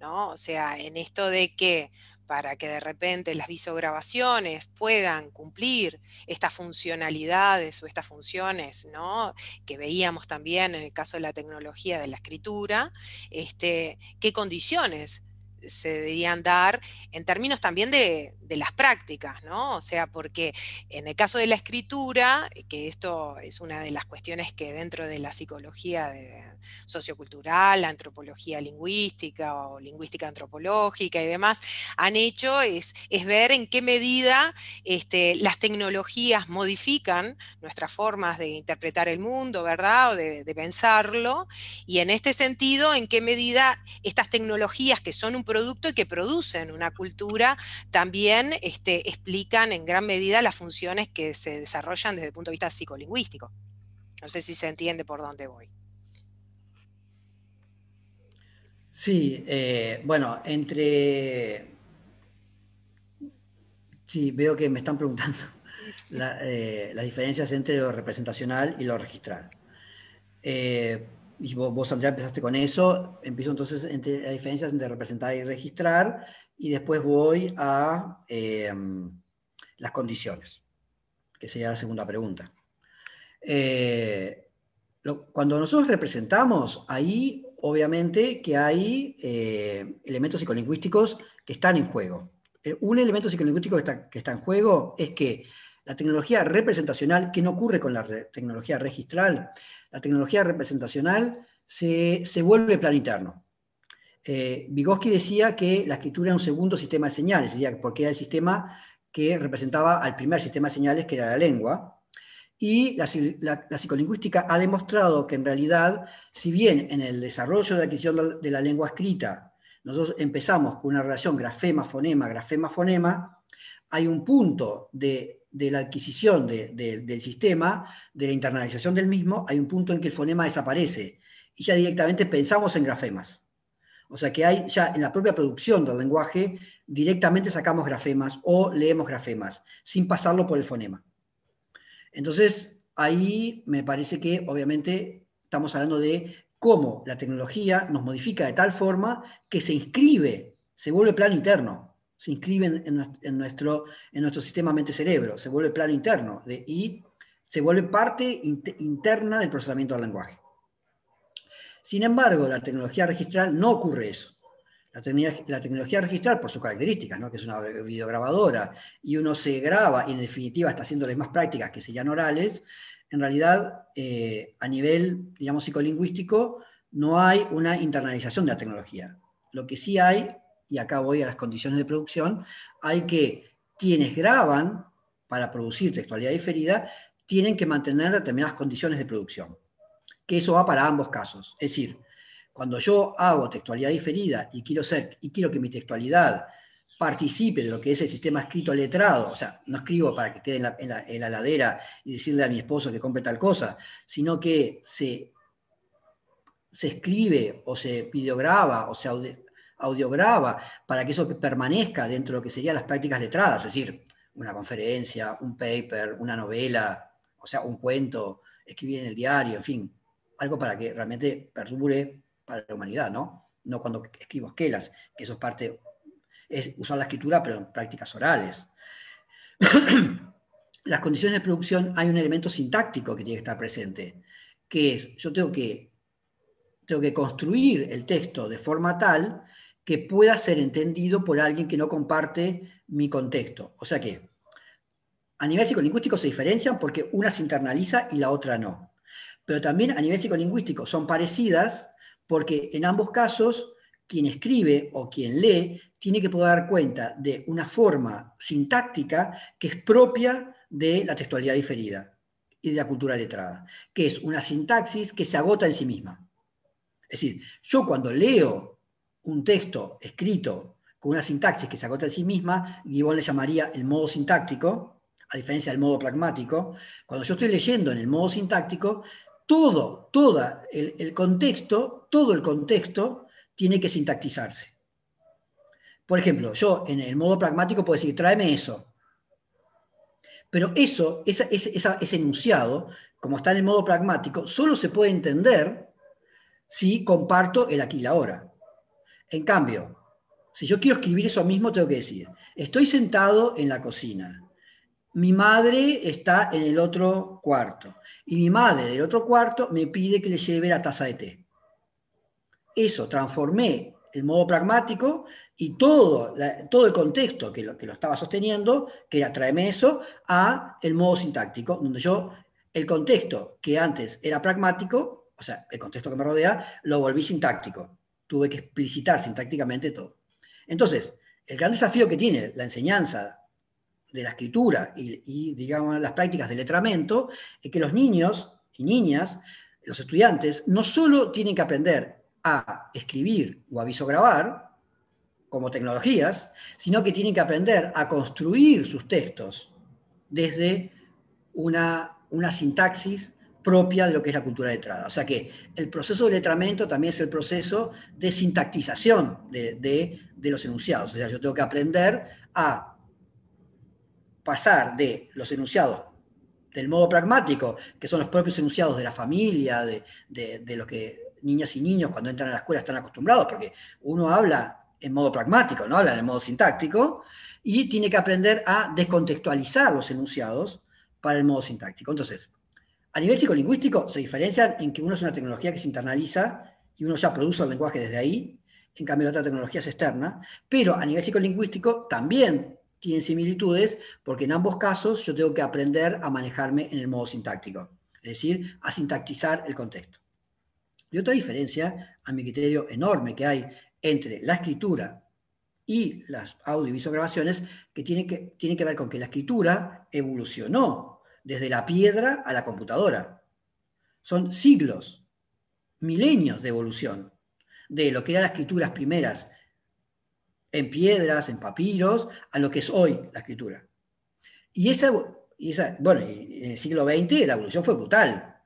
¿no? O sea, en esto de que para que de repente las visograbaciones puedan cumplir estas funcionalidades o estas funciones ¿no? que veíamos también en el caso de la tecnología de la escritura, este, qué condiciones se deberían dar en términos también de, las prácticas, ¿no? O sea, porque en el caso de la escritura, que esto es una de las cuestiones que dentro de la psicología sociocultural, la antropología lingüística o lingüística antropológica y demás, han hecho es, es ver en qué medida este, las tecnologías modifican nuestras formas de interpretar el mundo, ¿verdad? O de, de pensarlo, y en este sentido, en qué medida estas tecnologías que son un producto y que producen una cultura, también este, explican en gran medida las funciones que se desarrollan desde el punto de vista psicolingüístico. No sé si se entiende por dónde voy. Sí, eh, bueno, entre... Sí, veo que me están preguntando [LAUGHS] eh, las diferencias entre lo representacional y lo registral. Eh, y vos, vos, Andrea, empezaste con eso. Empiezo entonces entre diferencias entre representar y registrar y después voy a las condiciones, que sería la segunda pregunta. cuando nosotros representamos, ahí obviamente que hay eh, elementos psicolingüísticos que están en juego. Eh, un elemento psicolingüístico que está, en juego es que la tecnología representacional, que no ocurre con la tecnología registral, la tecnología representacional se, vuelve plan interno. Eh, Vygotsky decía que la escritura era un segundo sistema de señales, porque era el sistema que representaba al primer sistema de señales, que era la lengua, y la, psicolingüística ha demostrado que en realidad, si bien en el desarrollo de la adquisición de la lengua escrita, nosotros empezamos con una relación grafema-fonema, grafema-fonema, hay un punto de, la adquisición del sistema, de la internalización del mismo, hay un punto en que el fonema desaparece y ya directamente pensamos en grafemas. O sea que hay ya en la propia producción del lenguaje, directamente sacamos grafemas o leemos grafemas, sin pasarlo por el fonema. Entonces, ahí me parece que obviamente estamos hablando de cómo la tecnología nos modifica de tal forma que se inscribe, se vuelve plan interno, se inscribe en, nuestro, sistema mente-cerebro, se vuelve plan interno y se vuelve parte interna del procesamiento del lenguaje. Sin embargo, la tecnología registral no ocurre eso. La, tecnología registral, por sus características, ¿no? que es una videograbadora, y uno se graba y en definitiva está haciéndoles más prácticas que serían orales, en realidad eh, a nivel, digamos, psicolingüístico, no hay una internalización de la tecnología. Lo que sí hay, y acá voy a las condiciones de producción, hay que quienes graban para producir textualidad diferida tienen que mantener determinadas condiciones de producción, que eso va para ambos casos. Es decir, cuando yo hago textualidad diferida y quiero, ser, y quiero que mi textualidad participe de lo que es el sistema escrito letrado, o sea, no escribo para que quede en la, en la, ladera y decirle a mi esposo que compre tal cosa, sino que se, se escribe o se videograba o se audiograba para que eso permanezca dentro de lo que serían las prácticas letradas, es decir, una conferencia, un paper, una novela, o sea, un cuento, escribir en el diario, en fin, algo para que realmente perdure para la humanidad, ¿no? No cuando escribo esquelas, que eso es parte, es usar la escritura, pero en prácticas orales. [CLEARS THROAT] Las condiciones de producción hay un elemento sintáctico que tiene que estar presente, que es, yo tengo que, tengo que construir el texto de forma tal que pueda ser entendido por alguien que no comparte mi contexto. O sea que, a nivel psicolingüístico se diferencian porque una se internaliza y la otra no. Pero también a nivel psicolingüístico son parecidas porque en ambos casos quien escribe o quien lee tiene que poder dar cuenta de una forma sintáctica que es propia de la textualidad diferida y de la cultura letrada, que es una sintaxis que se agota en sí misma. Es decir, yo cuando leo un texto escrito con una sintaxis que se agota en sí misma, Gibbon le llamaría el modo sintáctico, a diferencia del modo pragmático, cuando yo estoy leyendo en el modo sintáctico, todo, todo el, contexto, todo el contexto tiene que sintactizarse. Por ejemplo, yo en el modo pragmático puedo decir, tráeme eso. Pero eso, ese enunciado, como está en el modo pragmático, solo se puede entender si comparto el aquí y la ahora. En cambio, si yo quiero escribir eso mismo, tengo que decir, estoy sentado en la cocina. Mi madre está en el otro cuarto y mi madre del otro cuarto me pide que le lleve la taza de té. Eso, transformé el modo pragmático y todo, todo el contexto que lo, que lo estaba sosteniendo, que era tráeme eso, a el modo sintáctico, donde yo el contexto que antes era pragmático, o sea, el contexto que me rodea, lo volví sintáctico. Tuve que explicitar sintácticamente todo. Entonces, el gran desafío que tiene la enseñanza de la escritura y, digamos, las prácticas de letramento, es que los niños y niñas, los estudiantes, no solo tienen que aprender a escribir o a visograbar, como tecnologías, sino que tienen que aprender a construir sus textos desde una, una sintaxis propia de lo que es la cultura letrada. O sea que el proceso de letramiento también es el proceso de sintactización de, de los enunciados. O sea, yo tengo que aprender a pasar de los enunciados del modo pragmático, que son los propios enunciados de la familia, de, de, lo que niñas y niños cuando entran a la escuela están acostumbrados, porque uno habla en modo pragmático, no habla en modo sintáctico, y tiene que aprender a descontextualizar los enunciados para el modo sintáctico. Entonces, a nivel psicolingüístico se diferencian en que uno es una tecnología que se internaliza y uno ya produce el lenguaje desde ahí, en cambio la otra tecnología es externa, pero a nivel psicolingüístico también tienen similitudes porque en ambos casos yo tengo que aprender a manejarme en el modo sintáctico, es decir, a sintactizar el contexto. Y otra diferencia, a mi criterio enorme, que hay entre la escritura y las audio y grabaciones, que tiene, que tiene que ver con que la escritura evolucionó desde la piedra a la computadora. Son siglos, milenios de evolución de lo que eran las escrituras primeras en piedras, en papiros, a lo que es hoy la escritura. Y esa, bueno, en el siglo XX la evolución fue brutal.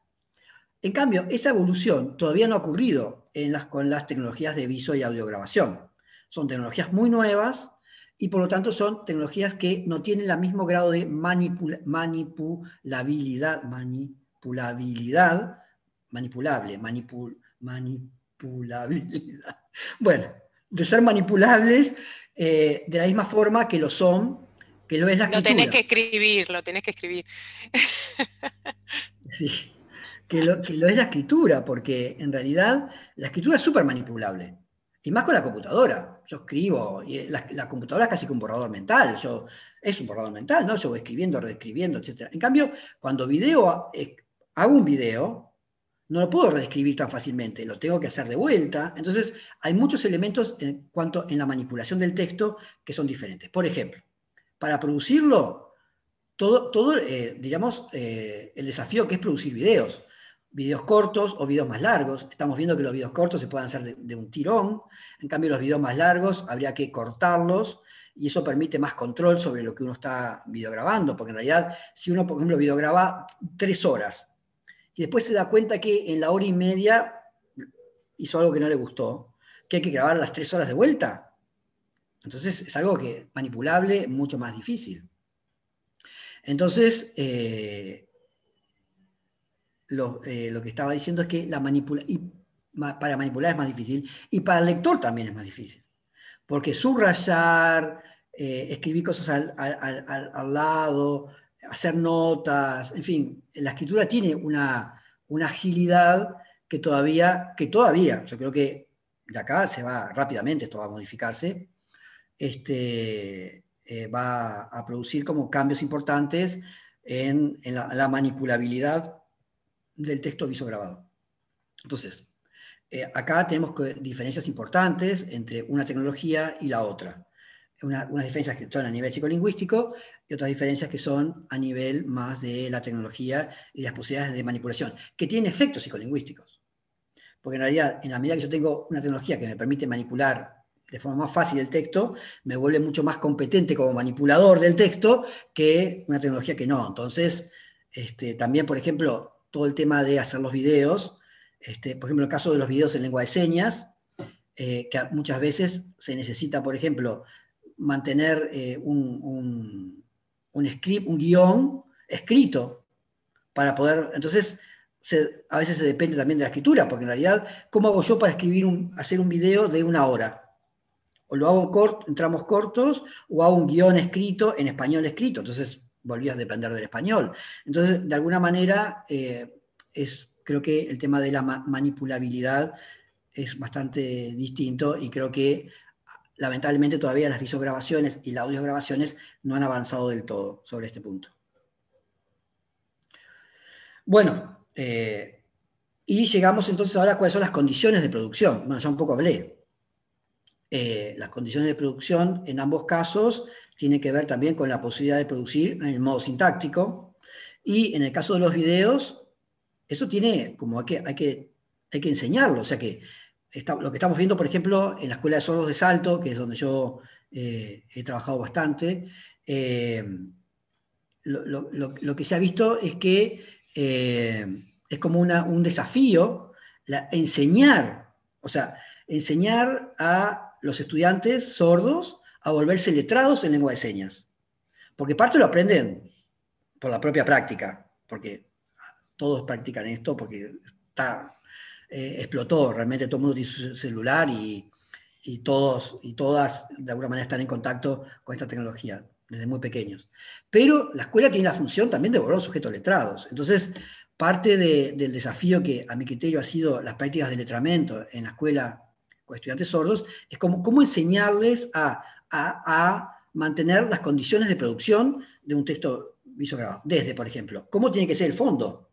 En cambio, esa evolución todavía no ha ocurrido con las tecnologías de viso y audiograbación. Son tecnologías muy nuevas y por lo tanto son tecnologías que no tienen el mismo grado de manipulabilidad, manipulabilidad, manipulable, manipulabilidad. [LAUGHS] Bueno, de ser manipulables eh, de la misma forma que lo son, que lo es la escritura. Lo tenés que escribir, lo tenés que escribir. Sí, que lo, que lo es la escritura, porque en realidad la escritura es súper manipulable. Y más con la computadora. Yo escribo, y la, computadora es casi que un borrador mental. Yo, es un borrador mental, ¿no? Yo voy escribiendo, reescribiendo, etc. En cambio, cuando video, eh, hago un video, no lo puedo reescribir tan fácilmente, lo tengo que hacer de vuelta. Entonces, hay muchos elementos en cuanto en la manipulación del texto que son diferentes. Por ejemplo, para producirlo, todo, todo eh, digamos, eh, el desafío que es producir videos, videos cortos o videos más largos. Estamos viendo que los videos cortos se pueden hacer de, un tirón, en cambio los videos más largos habría que cortarlos y eso permite más control sobre lo que uno está videograbando, porque en realidad, si uno, por ejemplo, videograba tres horas, y después se da cuenta que en la hora y media hizo algo que no le gustó, que hay que grabar las tres horas de vuelta. Entonces es algo que manipulable, mucho más difícil. Entonces, eh, eh, lo, que estaba diciendo es que la manipula para manipular es más difícil y para el lector también es más difícil. Porque subrayar, eh, escribir cosas al lado, hacer notas, en fin, la escritura tiene una, agilidad que todavía, que todavía, yo creo que de acá se va rápidamente, esto va a modificarse, este, eh, va a producir como cambios importantes en, la, manipulabilidad del texto visograbado. Entonces, eh, acá tenemos diferencias importantes entre una tecnología y la otra unas diferencias que son a nivel psicolingüístico y otras diferencias que son a nivel más de la tecnología y las posibilidades de manipulación, que tienen efectos psicolingüísticos. Porque en realidad, en la medida que yo tengo una tecnología que me permite manipular de forma más fácil el texto, me vuelve mucho más competente como manipulador del texto que una tecnología que no. Entonces, este, también, por ejemplo, todo el tema de hacer los videos, este, por ejemplo, el caso de los videos en lengua de señas, eh, que muchas veces se necesita, por ejemplo, mantener eh, un, script, un guion escrito para poder, entonces a veces se depende también de la escritura, porque en realidad, ¿cómo hago yo para escribir un, hacer un video de una hora? O lo hago en tramos cortos, o hago un guion escrito en español escrito, entonces volví a depender del español. Entonces, de alguna manera, eh, es, creo que el tema de la manipulabilidad es bastante distinto y creo que lamentablemente todavía las visograbaciones y las audiograbaciones no han avanzado del todo sobre este punto. Bueno, eh, y llegamos entonces ahora a cuáles son las condiciones de producción. Bueno, ya un poco hablé. Eh, las condiciones de producción en ambos casos tienen que ver también con la posibilidad de producir en el modo sintáctico. Y en el caso de los videos, eso tiene como hay que, hay que, hay que enseñarlo. O sea que lo que estamos viendo, por ejemplo, en la Escuela de Sordos de Salto, que es donde yo eh, he trabajado bastante, eh, lo, que se ha visto es que eh, es como un desafío enseñar, o sea, enseñar a los estudiantes sordos a volverse letrados en lengua de señas. Porque parte lo aprenden por la propia práctica, porque todos practican esto, porque está, eh, explotó, realmente todo el mundo tiene su celular y, todos y todas de alguna manera están en contacto con esta tecnología desde muy pequeños. Pero la escuela tiene la función también de volver a sujetos letrados. Entonces, parte del desafío que a mi criterio ha sido las prácticas de letramiento en la escuela con estudiantes sordos, es cómo enseñarles a, mantener las condiciones de producción de un texto visograbado. Desde, por ejemplo, cómo tiene que ser el fondo.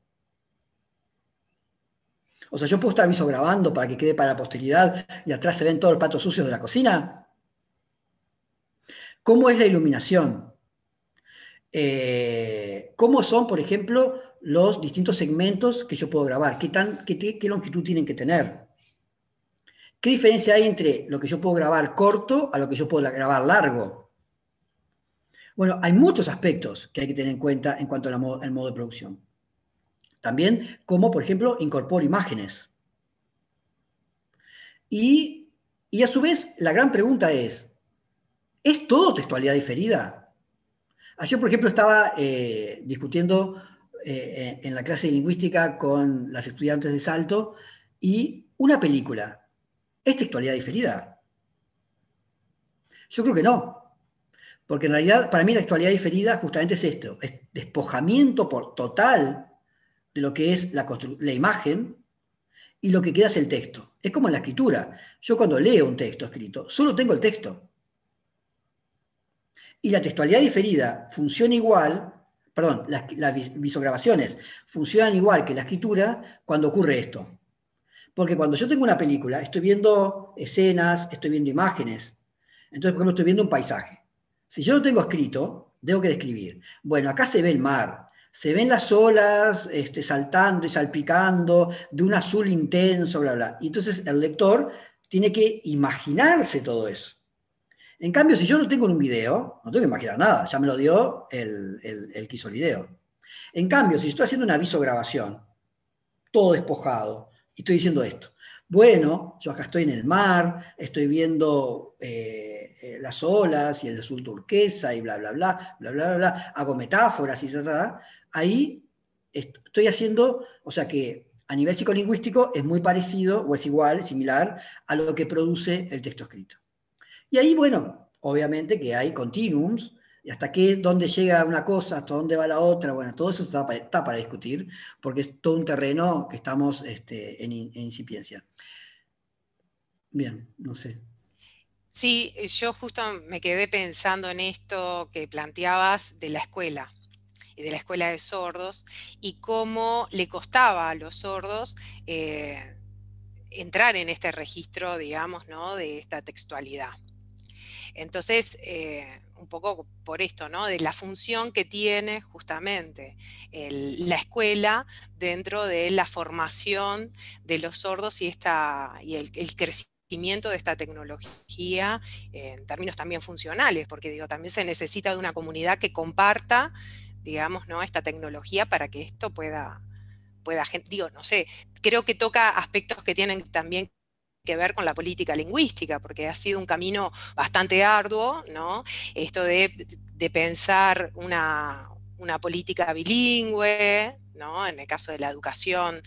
O sea, yo puedo estar visograbando para que quede para la posteridad y atrás se ven todos los patos sucios de la cocina. ¿Cómo es la iluminación? Eh, ¿Cómo son, por ejemplo, los distintos segmentos que yo puedo grabar? ¿Qué, tan, qué, longitud tienen que tener? ¿Qué diferencia hay entre lo que yo puedo grabar corto a lo que yo puedo grabar largo? Bueno, hay muchos aspectos que hay que tener en cuenta en cuanto al modo, de producción. También cómo, por ejemplo, incorporo imágenes. Y, y a su vez, la gran pregunta es, ¿Es todo textualidad diferida? Ayer, por ejemplo, estaba eh, discutiendo eh, en la clase de lingüística con las estudiantes de Salto y una película, ¿es textualidad diferida? Yo creo que no. Porque en realidad, para mí, la textualidad diferida justamente es esto: es despojamiento por total de lo que es la, imagen y lo que queda es el texto. Es como en la escritura. Yo cuando leo un texto escrito, solo tengo el texto. Y la textualidad diferida funciona igual, perdón, las, visograbaciones funcionan igual que la escritura cuando ocurre esto. Porque cuando yo tengo una película, estoy viendo escenas, estoy viendo imágenes. Entonces, por ejemplo, estoy viendo un paisaje. Si yo lo tengo escrito, tengo que describir. Bueno, acá se ve el mar, se ven las olas este, saltando y salpicando de un azul intenso, bla, bla. Entonces el lector tiene que imaginarse todo eso. En cambio, si yo no tengo en un video, no tengo que imaginar nada, ya me lo dio el, el, que hizo el video. En cambio, si estoy haciendo una grabación, todo despojado, estoy diciendo esto, bueno, yo acá estoy en el mar, estoy viendo eh, eh, las olas y el azul turquesa y bla, bla, bla, bla, bla, bla, hago metáforas y tal, ahí estoy haciendo, o sea que a nivel psicolingüístico es muy parecido o es igual, similar a lo que produce el texto escrito. Y ahí, bueno, obviamente que hay continuums, y hasta qué, dónde llega una cosa, hasta dónde va la otra, bueno, todo eso está para, discutir, porque es todo un terreno que estamos este, en, incipiencia. Bien, no sé. Sí, yo justo me quedé pensando en esto que planteabas de la escuela y de la escuela de sordos y cómo le costaba a los sordos eh, entrar en este registro, digamos, ¿no? de esta textualidad. Entonces, eh, un poco por esto, ¿no? De la función que tiene justamente la escuela dentro de la formación de los sordos y, esta, y el, crecimiento de esta tecnología en términos también funcionales, porque digo, también se necesita de una comunidad que comparta, digamos, ¿no? esta tecnología para que esto pueda, pueda, digo, no sé, creo que toca aspectos que tienen también que ver con la política lingüística, porque ha sido un camino bastante arduo, ¿no? Esto de, pensar una, política bilingüe, ¿no? En el caso de la educación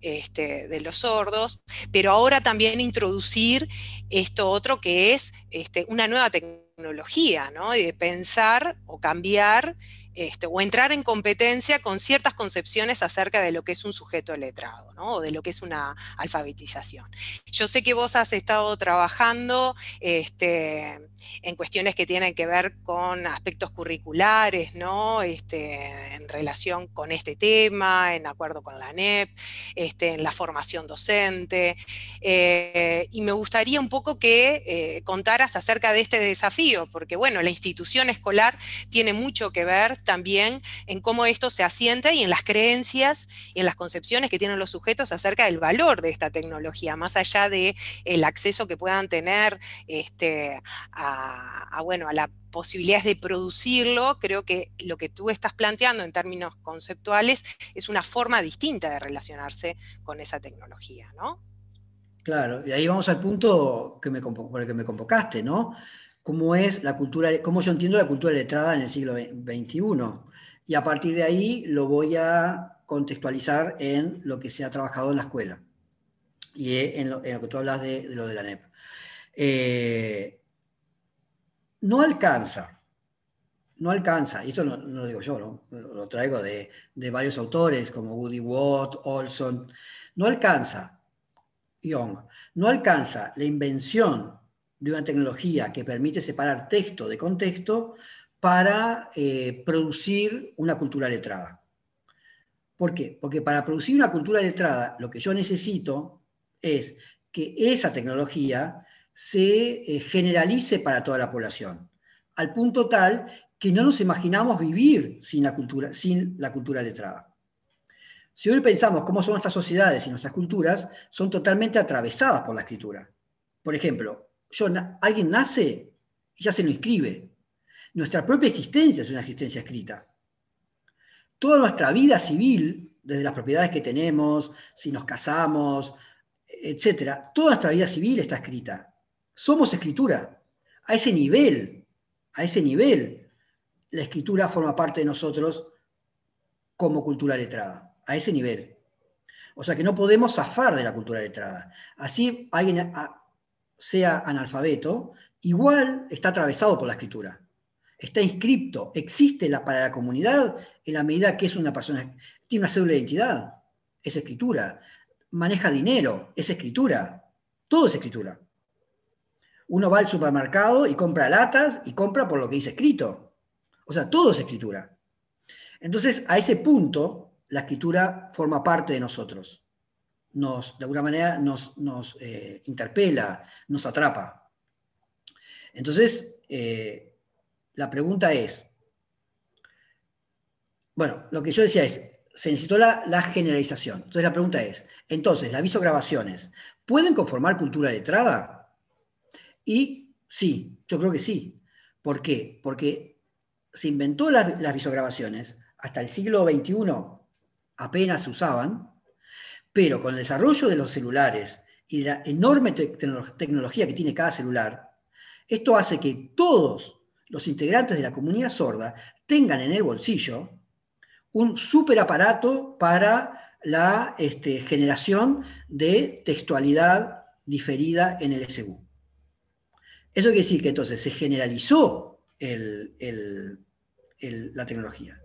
este, de los sordos, pero ahora también introducir esto otro que es este, una nueva tecnología, ¿no? de pensar o cambiar este, o entrar en competencia con ciertas concepciones acerca de lo que es un sujeto letrado, ¿no? o de lo que es una alfabetización. Yo sé que vos has estado trabajando este, en cuestiones que tienen que ver con aspectos curriculares, ¿no? Este, en relación con este tema, en acuerdo con la NEP, en la formación docente, eh, y me gustaría un poco que eh, contaras acerca de este desafío, porque bueno, la institución escolar tiene mucho que ver también en cómo esto se asienta y en las creencias y en las concepciones que tienen los sujetos acerca del valor de esta tecnología, más allá de el acceso que puedan tener este, a, bueno, a la posibilidades de producirlo, creo que lo que tú estás planteando en términos conceptuales es una forma distinta de relacionarse con esa tecnología, ¿no? Claro, y ahí vamos al punto que me, por el que me convocaste, ¿no? Cómo es la cultura, cómo yo entiendo la cultura letrada en el siglo XXI. Y a partir de ahí lo voy a contextualizar en lo que se ha trabajado en la escuela y en lo, que tú hablas de, lo de la NEP. Eh, no alcanza, no alcanza, y esto no, lo digo yo, lo, traigo de, de, varios autores como Woody Watt, Olson, no alcanza Young, no alcanza la invención de una tecnología que permite separar texto de contexto para eh, producir una cultura letrada. ¿Por qué? Porque para producir una cultura letrada lo que yo necesito es que esa tecnología se eh, generalice para toda la población, al punto tal que no nos imaginamos vivir sin la cultura, sin la cultura letrada. Si hoy pensamos cómo son nuestras sociedades y nuestras culturas, son totalmente atravesadas por la escritura. Por ejemplo, alguien nace y ya se lo inscribe. Nuestra propia existencia es una existencia escrita. Toda nuestra vida civil, desde las propiedades que tenemos, si nos casamos, etcétera, toda nuestra vida civil está escrita. Somos escritura. A ese nivel, a ese nivel, la escritura forma parte de nosotros como cultura letrada a ese nivel. O sea que no podemos zafar de la cultura letrada. Así alguien sea analfabeto, igual está atravesado por la escritura. Está inscripto, existe la, para la comunidad en la medida que es una persona, tiene una cédula de identidad, es escritura. Maneja dinero, es escritura. Todo es escritura. Uno va al supermercado y compra latas y compra por lo que dice escrito. O sea, todo es escritura. Entonces, a ese punto, la escritura forma parte de nosotros. Nos, de alguna manera nos, eh, interpela, nos atrapa. Entonces, eh, la pregunta es, bueno, lo que yo decía es, se necesitó la, la, generalización. Entonces la pregunta es, entonces, las visograbaciones, ¿pueden conformar cultura letrada? Y sí, yo creo que sí. ¿Por qué? Porque se inventó las, las visograbaciones hasta el siglo XXI apenas se usaban, pero con el desarrollo de los celulares y la enorme tecnología que tiene cada celular, esto hace que todos los integrantes de la comunidad sorda tengan en el bolsillo un super aparato para la este, generación de textualidad diferida en el SU. Eso quiere decir que entonces se generalizó la tecnología.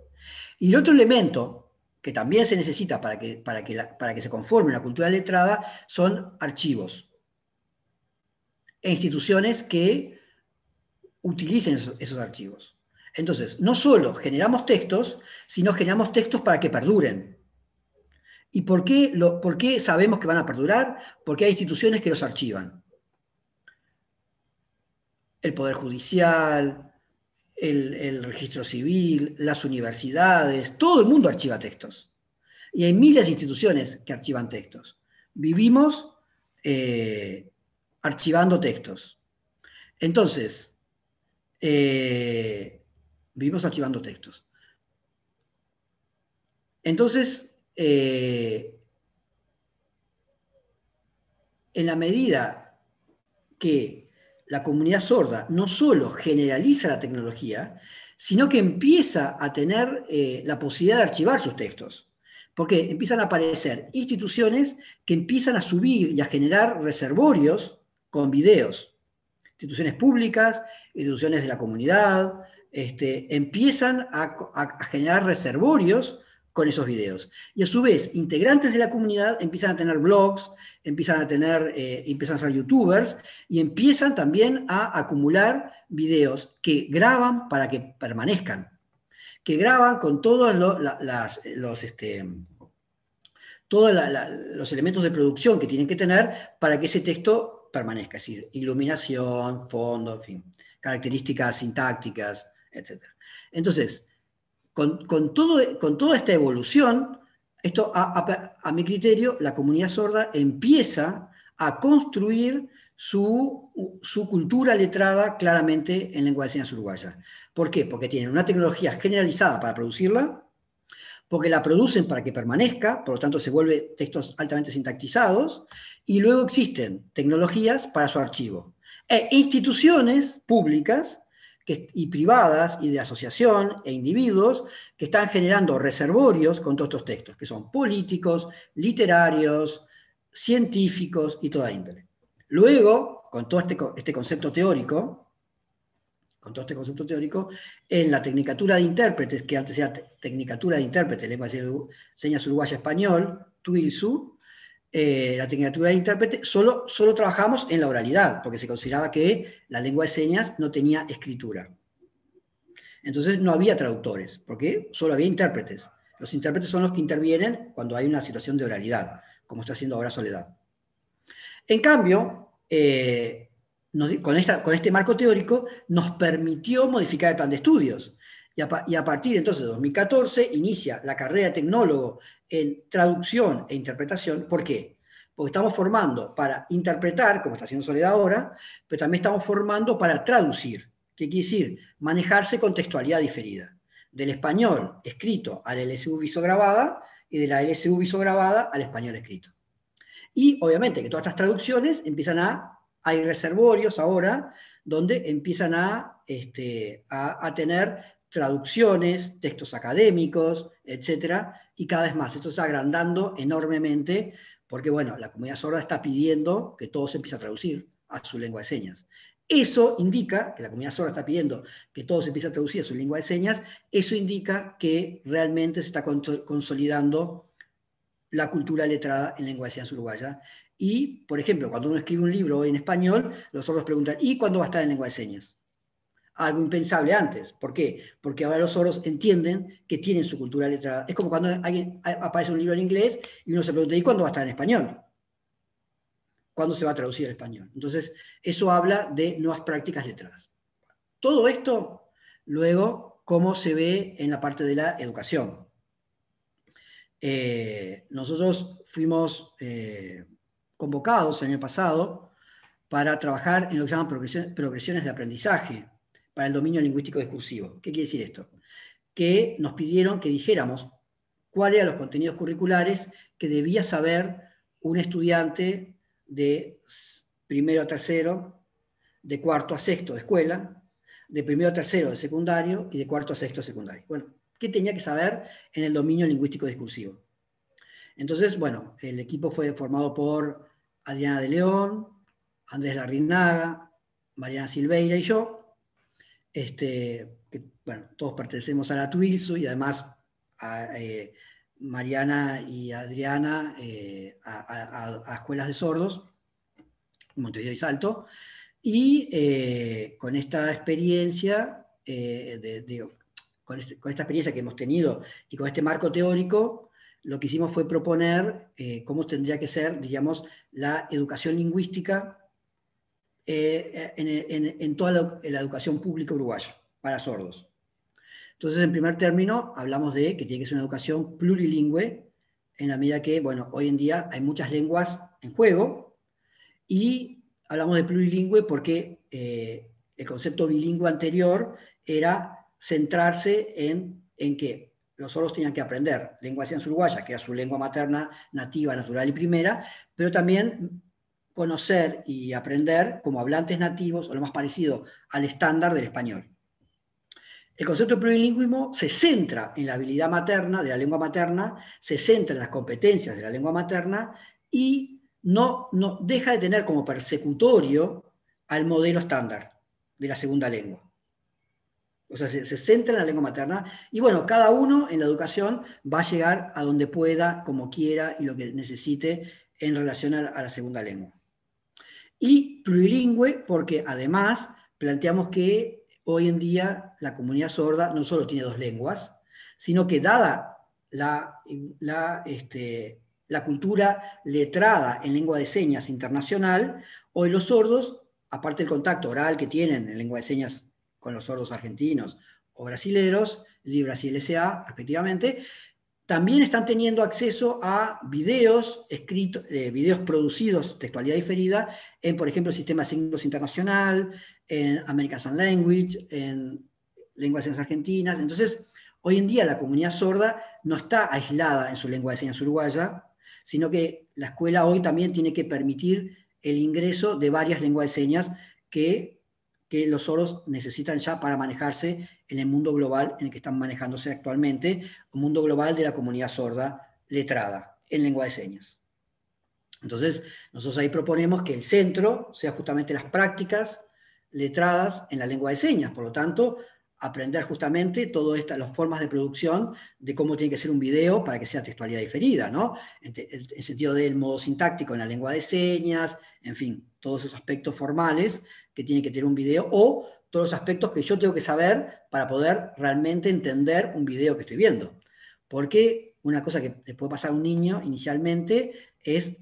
Y el otro elemento que también se necesita para que, para que, para que se conforme una cultura letrada son archivos e instituciones que utilicen esos, archivos. Entonces, no solo generamos textos, sino generamos textos para que perduren. ¿Y por qué, por qué sabemos que van a perdurar? Porque hay instituciones que los archivan. El Poder Judicial, el, registro civil, las universidades, todo el mundo archiva textos. Y hay miles de instituciones que archivan textos. Vivimos eh, archivando textos. Entonces, eh, vivimos archivando textos. Entonces, eh, en la medida que la comunidad sorda no solo generaliza la tecnología, sino que empieza a tener eh, la posibilidad de archivar sus textos. Porque empiezan a aparecer instituciones que empiezan a subir y a generar reservorios con videos. Instituciones públicas, instituciones de la comunidad, este, empiezan a, a generar reservorios con esos videos. Y a su vez, integrantes de la comunidad empiezan a tener blogs, empiezan a tener, eh, empiezan a ser youtubers y empiezan también a acumular videos que graban para que permanezcan, que graban con todos los, este, todos los elementos de producción que tienen que tener para que ese texto permanezca, es decir, iluminación, fondo, fin, características sintácticas, etc. Entonces, con, todo, toda esta evolución, esto a, mi criterio, la comunidad sorda empieza a construir su, su, cultura letrada claramente en lengua de señas uruguaya. ¿Por qué? Porque tienen una tecnología generalizada para producirla, porque la producen para que permanezca, por lo tanto se vuelve textos altamente sintactizados, y luego existen tecnologías para su archivo. E instituciones públicas y privadas y de asociación e individuos que están generando reservorios con todos estos textos, que son políticos, literarios, científicos y toda índole. Luego, con todo este, este concepto teórico, con todo este concepto teórico, en la Tecnicatura de Intérpretes, que antes era Tecnicatura de Intérpretes, Lengua de Señas Uruguaya Español, TUILSU, eh, la Tecnicatura de Intérprete, solo, solo trabajamos en la oralidad, porque se consideraba que la lengua de señas no tenía escritura. Entonces no había traductores, porque solo había intérpretes. Los intérpretes son los que intervienen cuando hay una situación de oralidad, como está haciendo ahora Soledad. En cambio, eh, con, esta, con, este marco teórico, nos permitió modificar el plan de estudios. Y a, partir entonces de 2014 inicia la carrera de tecnólogo en traducción e interpretación. ¿Por qué? Porque estamos formando para interpretar, como está haciendo Soledad ahora, pero también estamos formando para traducir. ¿Qué quiere decir? Manejarse con textualidad diferida. Del español escrito al LSU visograbada y de la LSU visograbada al español escrito. Y obviamente que todas estas traducciones empiezan a hay reservorios ahora donde empiezan a, este, a, tener traducciones, textos académicos, etcétera, y cada vez más. Esto está agrandando enormemente porque, bueno, la comunidad sorda está pidiendo que todo se empiece a traducir a su lengua de señas. Eso indica que la comunidad sorda está pidiendo que todo se empiece a traducir a su lengua de señas, eso indica que realmente se está consolidando la cultura letrada en lengua de señas uruguaya y, por ejemplo, cuando uno escribe un libro en español, los sordos preguntan, ¿y cuándo va a estar en lengua de señas? Algo impensable antes. ¿Por qué? Porque ahora los sordos entienden que tienen su cultura letrada. Es como cuando alguien aparece un libro en inglés y uno se pregunta, ¿y cuándo va a estar en español? ¿Cuándo se va a traducir al español? Entonces, eso habla de nuevas prácticas letradas. Todo esto, luego, cómo se ve en la parte de la educación. Eh, nosotros fuimos... Eh, convocados el año pasado para trabajar en lo que se llaman progresiones de aprendizaje para el dominio lingüístico discursivo. ¿Qué quiere decir esto? Que nos pidieron que dijéramos cuáles eran los contenidos curriculares que debía saber un estudiante de primero a tercero, de cuarto a sexto de escuela, de primero a tercero de secundario y de cuarto a sexto de secundario. Bueno, ¿qué tenía que saber en el dominio lingüístico discursivo? Entonces, bueno, el equipo fue formado por Adriana de León, Andrés Larrinaga, Mariana Silveira y yo. Este, que, bueno, todos pertenecemos a la TUISU y además a, eh, Mariana y Adriana eh, a, escuelas de sordos, Montevideo y Salto. Y eh, con esta experiencia, este, con esta experiencia que hemos tenido y con este marco teórico, lo que hicimos fue proponer cómo tendría que ser, digamos, la educación lingüística eh, en, toda la, educación pública uruguaya para sordos. Entonces, en primer término, hablamos de que tiene que ser una educación plurilingüe, en la medida que, bueno, hoy en día hay muchas lenguas en juego, y hablamos de plurilingüe porque eh, el concepto bilingüe anterior era centrarse en, en que los sordos tenían que aprender lengua señas uruguaya, que era su lengua materna, nativa, natural y primera, pero también conocer y aprender como hablantes nativos, o lo más parecido al estándar del español. El concepto plurilingüismo se centra en la habilidad materna, de la lengua materna, se centra en las competencias de la lengua materna y no, no deja de tener como persecutorio al modelo estándar de la segunda lengua. O sea, se, centra en la lengua materna. Y bueno, cada uno en la educación va a llegar a donde pueda, como quiera y lo que necesite en relación a, la segunda lengua. Y plurilingüe, porque además planteamos que hoy en día la comunidad sorda no solo tiene dos lenguas, sino que dada la, la, este, la cultura letrada en lengua de señas internacional, hoy los sordos, aparte del contacto oral que tienen en lengua de señas con los sordos argentinos o brasileros, Libras y LSA, respectivamente, también están teniendo acceso a videos escritos, eh, videos producidos, textualidad diferida, en, por ejemplo, el Sistema Signos Internacional, en American Sign Language, en Lenguas de Argentinas. Entonces, hoy en día la comunidad sorda no está aislada en su lengua de señas uruguaya, sino que la escuela hoy también tiene que permitir el ingreso de varias lenguas de señas que, los sordos necesitan ya para manejarse en el mundo global en el que están manejándose actualmente, un mundo global de la comunidad sorda letrada en lengua de señas. Entonces, nosotros ahí proponemos que el centro sea justamente las prácticas letradas en la lengua de señas. Por lo tanto, aprender justamente todas estas las formas de producción de cómo tiene que ser un video para que sea textualidad diferida, ¿no? En, el sentido del modo sintáctico en la lengua de señas, en fin, todos esos aspectos formales que tiene que tener un video o todos los aspectos que yo tengo que saber para poder realmente entender un video que estoy viendo. Porque una cosa que le puede pasar a un niño inicialmente es,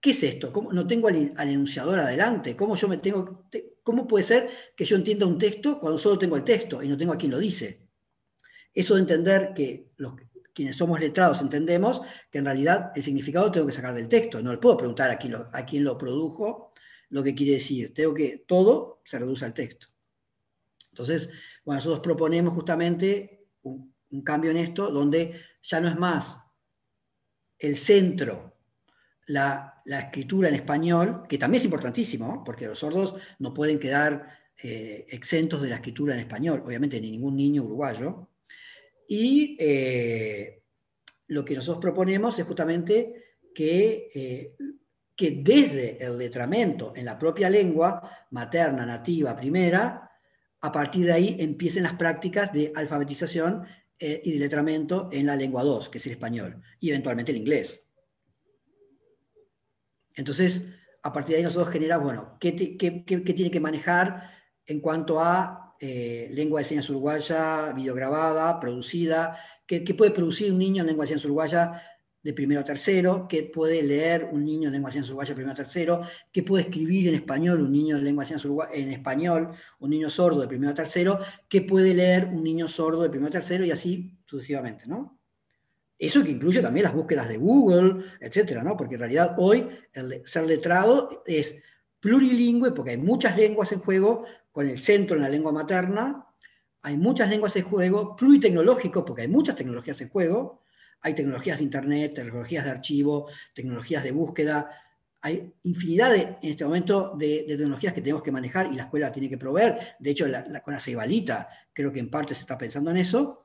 ¿qué es esto? ¿Cómo, no tengo al, al enunciador adelante, ¿cómo yo me tengo, ¿Cómo puede ser que yo entienda un texto cuando solo tengo el texto y no tengo a quien lo dice? Eso de entender que quienes somos letrados entendemos que en realidad el significado tengo que sacar del texto, no le puedo preguntar a quién lo, a quién lo produjo lo que quiere decir, tengo que todo se reduce al texto. Entonces, bueno, nosotros proponemos justamente un cambio en esto donde ya no es más el centro la, escritura en español, que también es importantísimo, porque los sordos no pueden quedar eh, exentos de la escritura en español, obviamente ni ningún niño uruguayo. Y eh, lo que nosotros proponemos es justamente que, eh, que desde el letramento en la propia lengua, materna, nativa, primera, a partir de ahí empiecen las prácticas de alfabetización y de letramento en la lengua 2, que es el español, y eventualmente el inglés. Entonces, a partir de ahí nosotros generamos, bueno, ¿qué, tiene que manejar en cuanto a eh, lengua de señas uruguaya, videograbada, producida? ¿Qué, puede producir un niño en lengua de señas uruguaya de primero a tercero? ¿Qué puede leer un niño en lengua de señas uruguaya de primero a tercero? ¿Qué puede escribir en español un niño en lengua de señas uruguaya, en español, un niño sordo de primero a tercero? ¿Qué puede leer un niño sordo de primero a tercero? Y así sucesivamente, ¿no? Eso que incluye también las búsquedas de Google, etcétera, ¿no? Porque en realidad hoy el ser letrado es plurilingüe porque hay muchas lenguas en juego, con el centro en la lengua materna, hay muchas lenguas en juego, pluritecnológico porque hay muchas tecnologías en juego, hay tecnologías de Internet, tecnologías de archivo, tecnologías de búsqueda, hay infinidad en este momento de, tecnologías que tenemos que manejar y la escuela tiene que proveer. De hecho, con la Ceibalita creo que en parte se está pensando en eso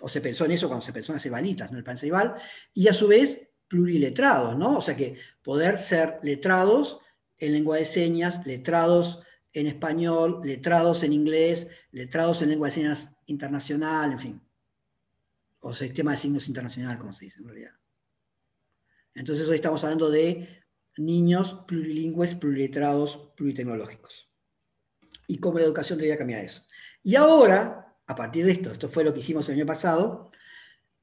o se pensó en eso cuando se pensó en las cebalitas, ¿no? el pan ceibal, y a su vez pluriletrados, ¿no? O sea que poder ser letrados en lengua de señas, letrados en español, letrados en inglés, letrados en lengua de señas internacional, en fin. O sistema de signos internacional, como se dice en realidad. Entonces hoy estamos hablando de niños plurilingües, pluriletrados, pluritecnológicos. Y cómo la educación debería cambiar eso. Y ahora, a partir de esto, esto fue lo que hicimos el año pasado,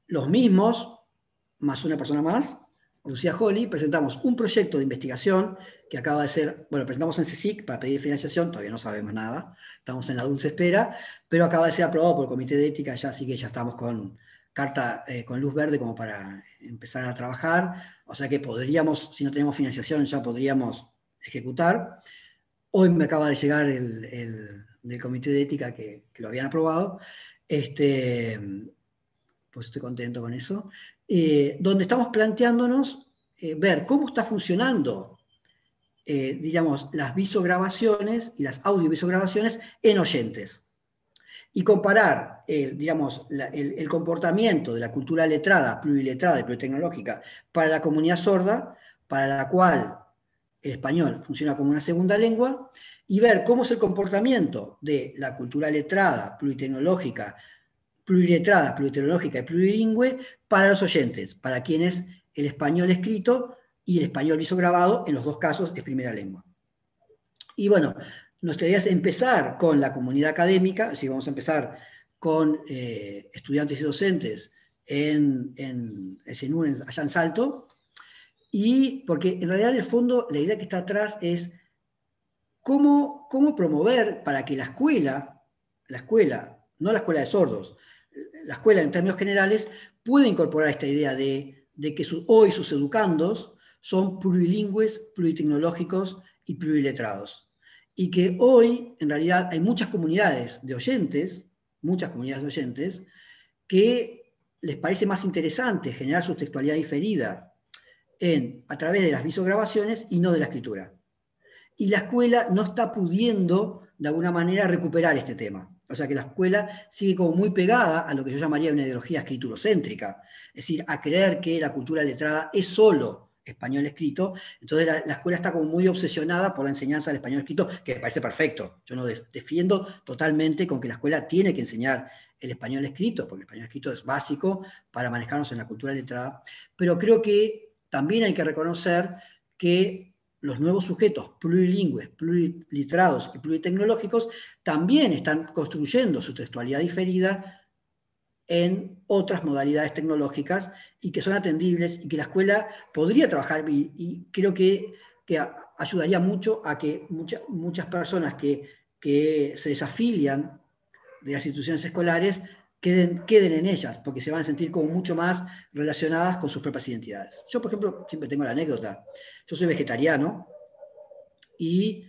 los mismos, más una persona más, Lucía Holly, presentamos un proyecto de investigación que acaba de ser, bueno, presentamos en CSIC para pedir financiación, todavía no sabemos nada, estamos en la dulce espera, pero acaba de ser aprobado por el Comité de Ética, ya así que ya estamos con carta, eh, con luz verde como para empezar a trabajar, o sea que podríamos, si no tenemos financiación, ya podríamos ejecutar. Hoy me acaba de llegar el del comité de ética que, lo habían aprobado, este, pues estoy contento con eso, eh, donde estamos planteándonos eh, ver cómo está funcionando, eh, digamos, las visograbaciones y las audiovisograbaciones en oyentes. Y comparar, digamos, el, el, comportamiento de la cultura letrada, pluriletrada y pluritecnológica para la comunidad sorda, para la cual el español funciona como una segunda lengua, y ver cómo es el comportamiento de la cultura letrada, pluritecnológica, pluriletrada, pluritecnológica y plurilingüe para los oyentes, para quienes el español escrito y el español grabado en los dos casos, es primera lengua. Y bueno, nuestra idea es empezar con la comunidad académica, así vamos a empezar con eh, estudiantes y docentes en, en, en, allá en Salto, y porque en realidad en el fondo la idea que está atrás es cómo, promover para que la escuela, la escuela, no la escuela de sordos, la escuela en términos generales puede incorporar esta idea de, que hoy sus educandos son plurilingües, pluritecnológicos y pluriletrados. Y que hoy, en realidad, hay muchas comunidades de oyentes, muchas comunidades de oyentes, que les parece más interesante generar su textualidad diferida en, a través de las visograbaciones y no de la escritura. Y la escuela no está pudiendo, de alguna manera, recuperar este tema. O sea que la escuela sigue como muy pegada a lo que yo llamaría una ideología escriturocéntrica, es decir, a creer que la cultura letrada es solo español escrito, entonces la, escuela está como muy obsesionada por la enseñanza del español escrito, que me parece perfecto. Yo no defiendo totalmente con que la escuela tiene que enseñar el español escrito, porque el español escrito es básico para manejarnos en la cultura letrada, pero creo que también hay que reconocer que los nuevos sujetos plurilingües, pluriliterados y pluritecnológicos también están construyendo su textualidad diferida en otras modalidades tecnológicas y que son atendibles y que la escuela podría trabajar y, creo que, ayudaría mucho a que muchas personas que, que se desafilian de las instituciones escolares queden, queden en ellas, porque se van a sentir como mucho más relacionadas con sus propias identidades. Yo, por ejemplo, siempre tengo la anécdota. Yo soy vegetariano y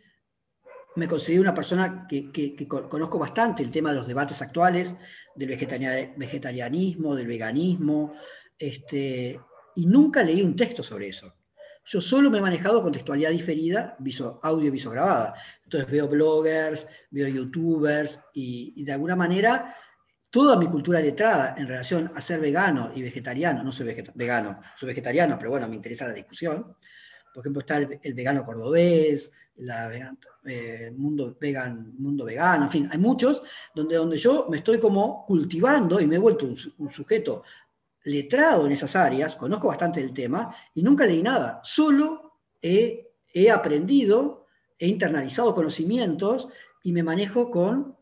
me considero una persona que, que, conozco bastante el tema de los debates actuales, del vegetarianismo, del veganismo, este, y nunca leí un texto sobre eso. Yo solo me he manejado con textualidad diferida, viso, audio viso grabada. Entonces veo bloggers, veo youtubers y, y de alguna manera toda mi cultura letrada en relación a ser vegano y vegetariano, no soy vegano, soy vegetariano, pero bueno, me interesa la discusión. Por ejemplo, está el, vegano cordobés, el eh, mundo, mundo vegano, en fin, hay muchos donde, donde yo me estoy como cultivando y me he vuelto un, sujeto letrado en esas áreas, conozco bastante el tema y nunca leí nada, solo he, he aprendido, he internalizado conocimientos y me manejo con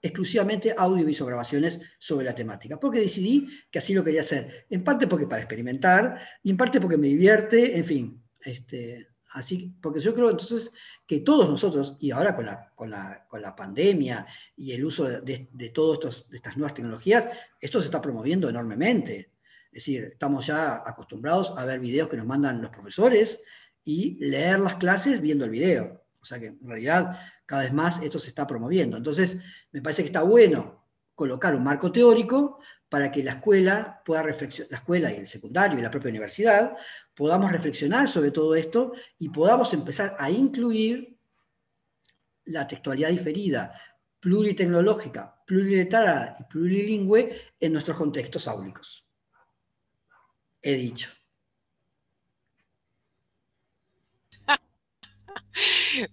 exclusivamente audio y grabaciones sobre la temática, porque decidí que así lo quería hacer, en parte porque para experimentar, y en parte porque me divierte, en fin, este, así, porque yo creo entonces que todos nosotros, y ahora con la, con la, con la pandemia y el uso de, de todas estas nuevas tecnologías, esto se está promoviendo enormemente. Es decir, estamos ya acostumbrados a ver videos que nos mandan los profesores y leer las clases viendo el video. O sea que en realidad cada vez más esto se está promoviendo. Entonces, me parece que está bueno colocar un marco teórico para que la escuela pueda reflexionar, la escuela y el secundario y la propia universidad podamos reflexionar sobre todo esto y podamos empezar a incluir la textualidad diferida, pluritecnológica, pluriletrada y plurilingüe en nuestros contextos áulicos. He dicho.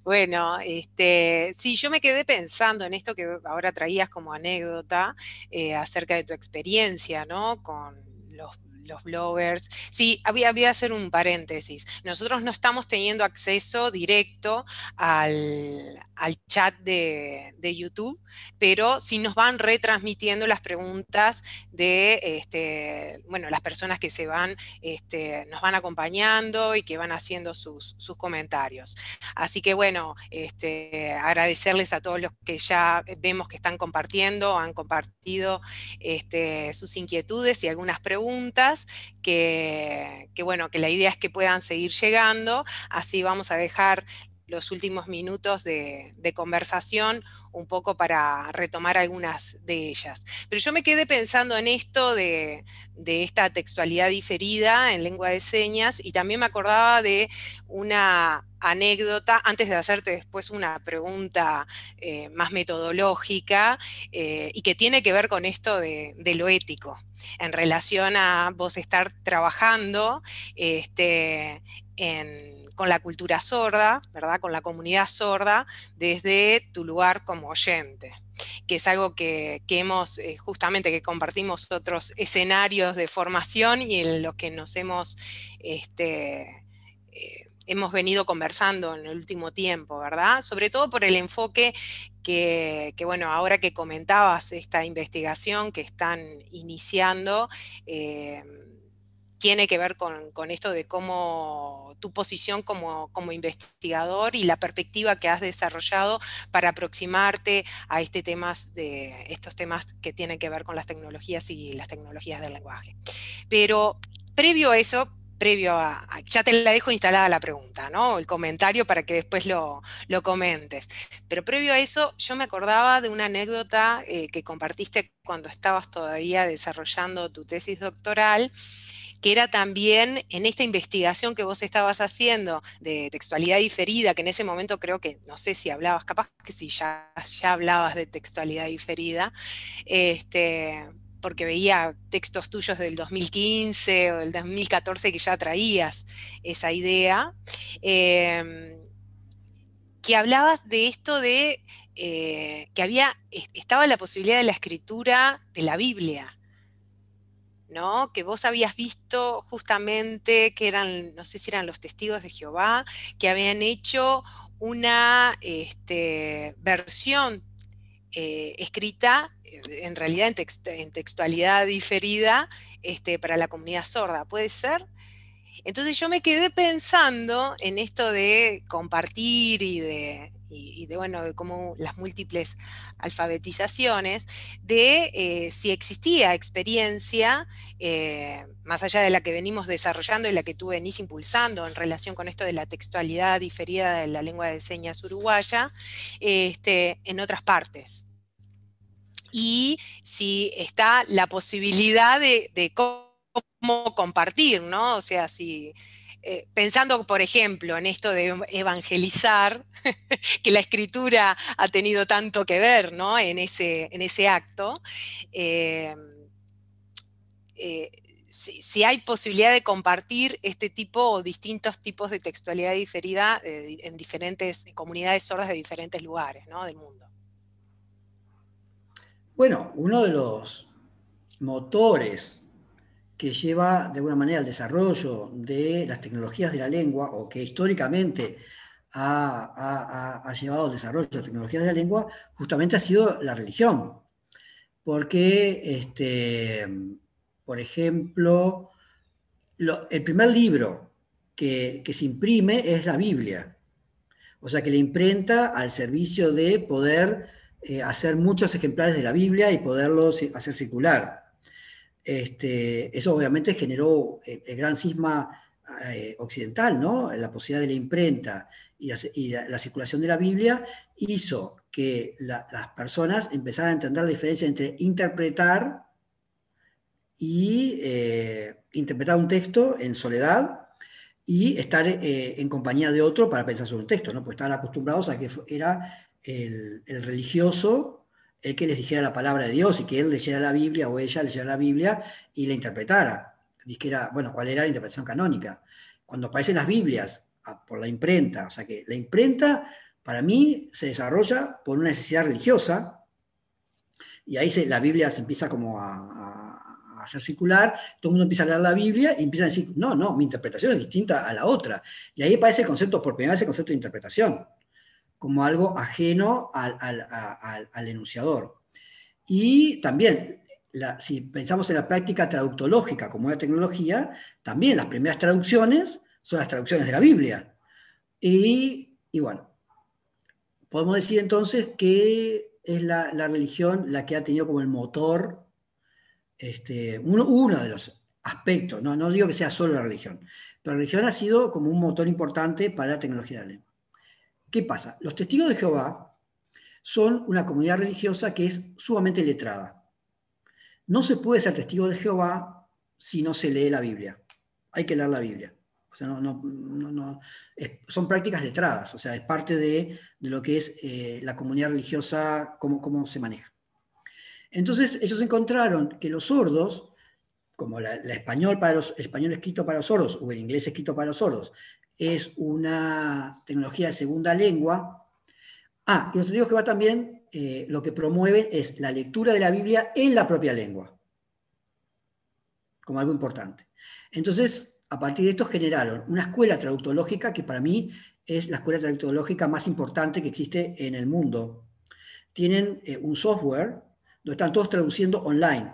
Bueno, este, sí, yo me quedé pensando en esto que ahora traías como anécdota eh, acerca de tu experiencia, ¿no? Con los los bloggers. Sí, había, había hacer un paréntesis. Nosotros no estamos teniendo acceso directo al, chat de, YouTube, pero sí nos van retransmitiendo las preguntas de este, bueno, las personas que se van, este, nos van acompañando y que van haciendo sus, comentarios. Así que bueno, este, agradecerles a todos los que ya vemos que están compartiendo, han compartido este, sus inquietudes y algunas preguntas que, bueno, que la idea es que puedan seguir llegando, así vamos a dejar los últimos minutos de, conversación un poco para retomar algunas de ellas. Pero yo me quedé pensando en esto de, esta textualidad diferida en lengua de señas y también me acordaba de una anécdota, antes de hacerte después una pregunta eh, más metodológica eh, y que tiene que ver con esto de, lo ético, en relación a vos estar trabajando este, con la cultura sorda, ¿verdad? Con la comunidad sorda desde tu lugar como oyente, que es algo que, hemos, eh, justamente que compartimos otros escenarios de formación y en los que nos hemos este, hemos venido conversando en el último tiempo, ¿verdad? Sobre todo por el enfoque que, bueno, ahora que comentabas esta investigación que están iniciando, eh, tiene que ver con, esto de cómo tu posición como, investigador y la perspectiva que has desarrollado para aproximarte a este temas de, estos temas que tienen que ver con las tecnologías y las tecnologías del lenguaje. Pero previo a eso, previo a, ya te la dejo instalada la pregunta, ¿no? El comentario para que después lo, comentes. Pero previo a eso, yo me acordaba de una anécdota eh, que compartiste cuando estabas todavía desarrollando tu tesis doctoral, que era también en esta investigación que vos estabas haciendo de textualidad diferida, que en ese momento creo que, no sé si hablabas, capaz que sí, ya, ya hablabas de textualidad diferida, este, porque veía textos tuyos del 2015 o del 2014 que ya traías esa idea, em, que hablabas de esto de eh, que había, estaba la posibilidad de la escritura de la Biblia, ¿no? Que vos habías visto justamente que eran, no sé si eran los testigos de Jehová, que habían hecho una este, versión eh, escrita eh, en realidad en, textualidad diferida este, para la comunidad sorda, ¿puede ser? Entonces yo me quedé pensando en esto de compartir y de, bueno, de cómo las múltiples alfabetizaciones, de eh, si existía experiencia, más allá de la que venimos desarrollando y la que tú venís impulsando en relación con esto de la textualidad diferida de la lengua de señas uruguaya, este, en otras partes y si está la posibilidad de, cómo compartir, ¿no? O sea, si eh, pensando, por ejemplo, en esto de evangelizar, [LAUGHS] que la escritura ha tenido tanto que ver ¿no? en, ese, en ese acto, em, eh, si, hay posibilidad de compartir este tipo o distintos tipos de textualidad diferida eh, en diferentes comunidades sordas de diferentes lugares ¿no? del mundo. Bueno, uno de los motores que lleva de alguna manera al desarrollo de las tecnologías de la lengua, o que históricamente ha, llevado al desarrollo de las tecnologías de la lengua, justamente ha sido la religión. Porque, este, por ejemplo, el primer libro que, se imprime es la Biblia. O sea, que la imprenta al servicio de poder eh, hacer muchos ejemplares de la Biblia y poderlos hacer circular. Este, eso obviamente generó el, gran cisma eh, occidental, ¿no? La posibilidad de la imprenta y la, circulación de la Biblia hizo que las personas empezaran a entender la diferencia entre interpretar y eh, interpretar un texto en soledad y estar en compañía de otro para pensar sobre un texto, ¿no? Pues estaban acostumbrados a que era el, religioso el que les dijera la palabra de Dios y que él leyera la Biblia o ella leyera la Biblia y la interpretara. Dijera, bueno, cuál era la interpretación canónica. Cuando aparecen las Biblias por la imprenta, o sea que la imprenta para mí se desarrolla por una necesidad religiosa y ahí se, la Biblia se empieza como a, a hacer circular, todo el mundo empieza a leer la Biblia y empieza a decir, no, no, mi interpretación es distinta a la otra. Y ahí aparece el concepto, por primera vez el concepto de interpretación como algo ajeno al, enunciador. Y también, si pensamos en la práctica traductológica como una tecnología, también las primeras traducciones son las traducciones de la Biblia. Y, bueno, podemos decir entonces que es la, religión la que ha tenido como el motor, este, uno, de los aspectos, no, no digo que sea solo la religión, pero la religión ha sido como un motor importante para la tecnología de la lengua. ¿Qué pasa? Los testigos de Jehová son una comunidad religiosa que es sumamente letrada. No se puede ser testigo de Jehová si no se lee la Biblia. Hay que leer la Biblia. O sea, no, son prácticas letradas, o sea, es parte de, lo que es eh, la comunidad religiosa, cómo, cómo se maneja. Entonces, ellos encontraron que los sordos, como la, español, para los, español escrito para los sordos o el inglés escrito para los sordos, es una tecnología de segunda lengua. Ah, y los testigos que va también eh, lo que promueven es la lectura de la Biblia en la propia lengua, como algo importante. Entonces, a partir de esto generaron una escuela traductológica que para mí es la escuela traductológica más importante que existe en el mundo. Tienen eh, un software donde están todos traduciendo online.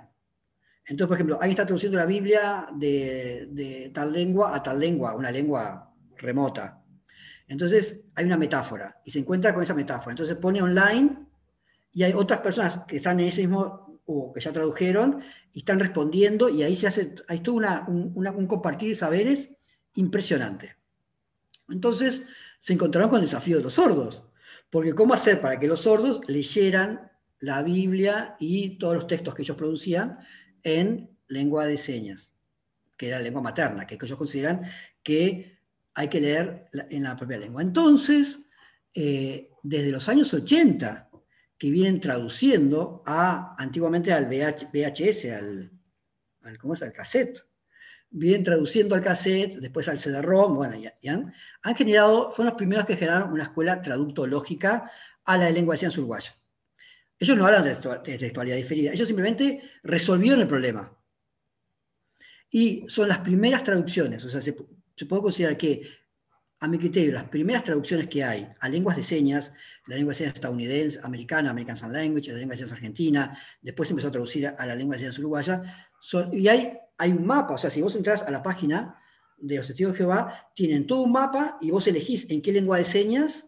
Entonces, por ejemplo, alguien está traduciendo la Biblia de, tal lengua a tal lengua, una lengua remota. Entonces, hay una metáfora y se encuentra con esa metáfora. Entonces, pone online y hay otras personas que están en ese mismo, o que ya tradujeron, y están respondiendo, y ahí se hace, hay todo un, un compartir de saberes impresionante. Entonces, se encontraron con el desafío de los sordos, porque ¿cómo hacer para que los sordos leyeran la Biblia y todos los textos que ellos producían en lengua de señas, que era la lengua materna, que ellos consideran que hay que leer en la propia lengua. Entonces, eh, desde los años 80, que vienen traduciendo a, antiguamente al VHS, al, ¿cómo es? al cassette, vienen traduciendo al cassette, después al CD-ROM, bueno, ya, han, generado, fueron los primeros que generaron una escuela traductológica a la lengua de señas uruguaya. Ellos no hablan de textualidad diferida, ellos simplemente resolvieron el problema. Y son las primeras traducciones, o sea, se, puede considerar que, a mi criterio, las primeras traducciones que hay a lenguas de señas, la lengua de señas estadounidense, americana, American Sign Language, la lengua de señas argentina, después se empezó a traducir a la lengua de señas uruguaya, y hay, hay un mapa, o sea, si vos entras a la página de los testigos de Jehová, tienen todo un mapa y vos elegís en qué lengua de señas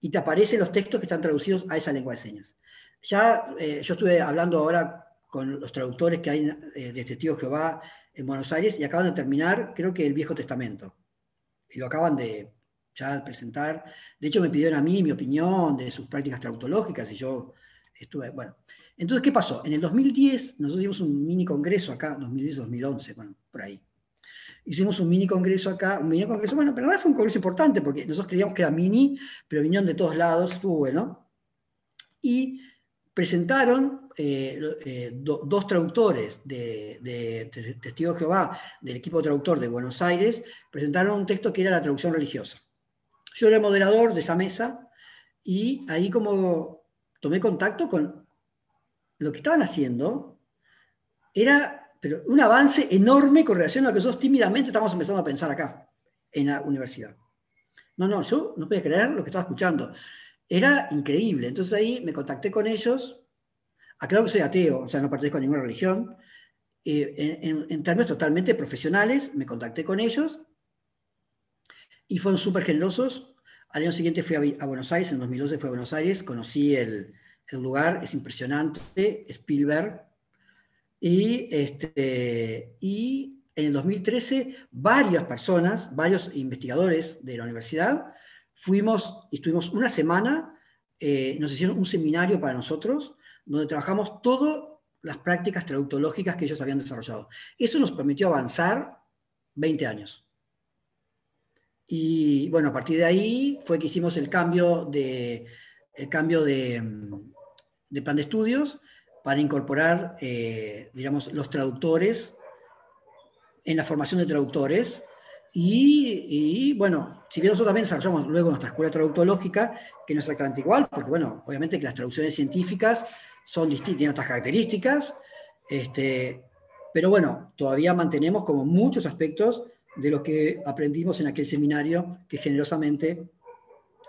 y te aparecen los textos que están traducidos a esa lengua de señas. Ya eh, yo estuve hablando ahora con los traductores que hay eh, de Testigos Jehová en Buenos Aires y acaban de terminar, creo que el Viejo Testamento. Y lo acaban de ya presentar. De hecho, me pidieron a mí mi opinión de sus prácticas trautológicas y yo estuve, bueno. Entonces, ¿qué pasó? En el 2010, nosotros hicimos un mini congreso acá, 2010-2011, bueno, por ahí. Hicimos un mini congreso acá, un mini congreso, bueno, pero la fue un congreso importante porque nosotros creíamos que era mini, pero vinieron de todos lados, estuvo bueno. Y presentaron eh, eh, dos traductores de, de, Testigo de Jehová, del equipo traductor de Buenos Aires, presentaron un texto que era la traducción religiosa. Yo era moderador de esa mesa y ahí como tomé contacto con lo que estaban haciendo, era pero un avance enorme con relación a lo que nosotros tímidamente estamos empezando a pensar acá, en la universidad. No, no, yo no podía creer lo que estaba escuchando. Era increíble. Entonces ahí me contacté con ellos. Aclaro que soy ateo, o sea, no pertenezco a ninguna religión. Eh, en, términos totalmente profesionales, me contacté con ellos y fueron súper generosos. Al año siguiente fui a, Buenos Aires, en 2012 fui a Buenos Aires, conocí el, lugar, es impresionante, Spielberg. Y, este, y en el 2013, varias personas, varios investigadores de la universidad, fuimos y estuvimos una semana, eh, nos hicieron un seminario para nosotros, donde trabajamos todas las prácticas traductológicas que ellos habían desarrollado. Eso nos permitió avanzar 20 años. Y bueno, a partir de ahí fue que hicimos el cambio de, el cambio de, de plan de estudios para incorporar, eh, digamos, los traductores en la formación de traductores y, bueno, si bien nosotros también desarrollamos luego nuestra escuela traductológica, que no es exactamente igual, porque bueno, obviamente que las traducciones científicas son distintas, tienen otras características, este, pero bueno, todavía mantenemos como muchos aspectos de lo que aprendimos en aquel seminario que generosamente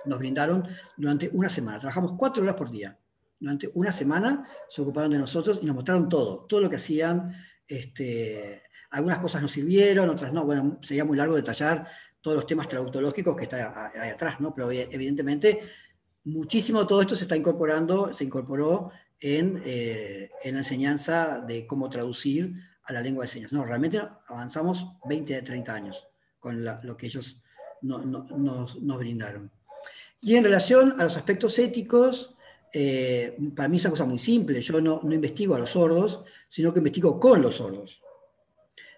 nos brindaron durante una semana. Trabajamos cuatro horas por día. Durante una semana se ocuparon de nosotros y nos mostraron todo, todo lo que hacían, este, algunas cosas nos sirvieron, otras no. Bueno, sería muy largo detallar todos los temas traductológicos que está ahí atrás, ¿no? Pero evidentemente muchísimo de todo esto se está incorporando, se incorporó en, eh, en la enseñanza de cómo traducir a la lengua de señas. No, realmente avanzamos 20 30 años con lo que ellos nos, brindaron. Y en relación a los aspectos éticos, eh, para mí es una cosa muy simple. Yo no investigo a los sordos, sino que investigo con los sordos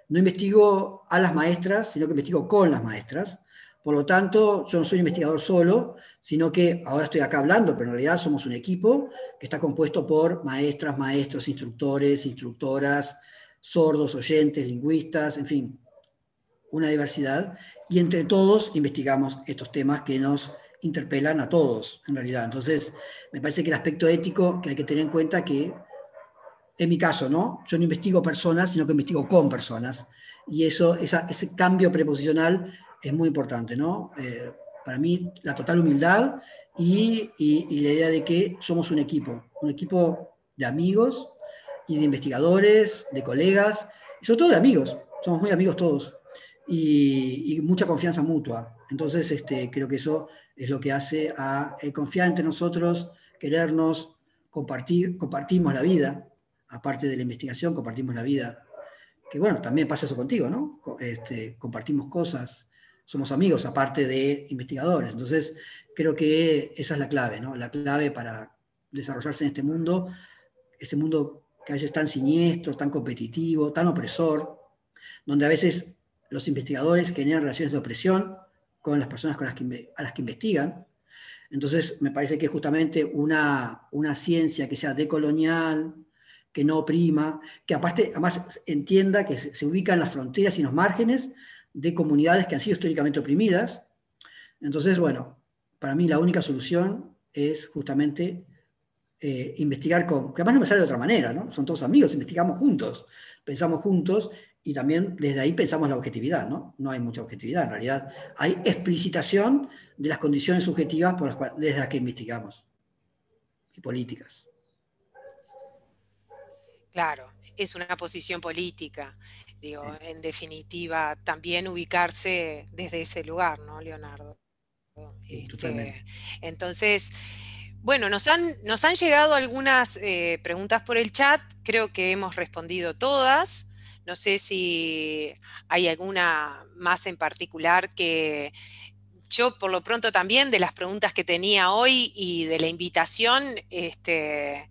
no investigo a las maestras, sino que investigo con las maestras. Por lo tanto, yo no soy investigador solo, sino que ahora estoy acá hablando, pero en realidad somos un equipo que está compuesto por maestras, maestros, instructores, instructoras, sordos, oyentes, lingüistas, en fin, una diversidad. Y entre todos investigamos estos temas que nos interpelan a todos, en realidad. Entonces, me parece que el aspecto ético que hay que tener en cuenta que en mi caso, ¿no? Yo no investigo personas, sino que investigo con personas. Y eso, ese cambio preposicional es muy importante, ¿no? Eh, para mí, la total humildad y, la idea de que somos un equipo, un equipo de amigos y de investigadores, de colegas, y sobre todo de amigos. Somos muy amigos todos. Y, mucha confianza mutua. Entonces, este, creo que eso es lo que hace a eh, confiar entre nosotros, querernos, compartir, compartimos la vida, aparte de la investigación, compartimos la vida. Que bueno, también pasa eso contigo, ¿no? Este, compartimos cosas, somos amigos, aparte de investigadores. Entonces, creo que esa es la clave, ¿no? La clave para desarrollarse en este mundo, este mundo que a veces es tan siniestro, tan competitivo, tan opresor, donde a veces los investigadores generan relaciones de opresión con las personas con las que, a las que investigan. Entonces, me parece que justamente una, una ciencia que sea decolonial, que no oprima, que aparte, además entienda que se, ubica en las fronteras y en los márgenes de comunidades que han sido históricamente oprimidas. Entonces, bueno, para mí la única solución es justamente eh, investigar con, que además no me sale de otra manera, ¿no? Son todos amigos, investigamos juntos, pensamos juntos y también desde ahí pensamos la objetividad, ¿no? No hay mucha objetividad, en realidad hay explicitación de las condiciones subjetivas por las cuales, desde las que investigamos y políticas. Claro, es una posición política, digo, en definitiva, también ubicarse desde ese lugar, ¿no, Leonardo? Este, entonces, bueno, nos han, nos han llegado algunas eh, preguntas por el chat, creo que hemos respondido todas. No sé si hay alguna más en particular que yo por lo pronto también de las preguntas que tenía hoy y de la invitación, este,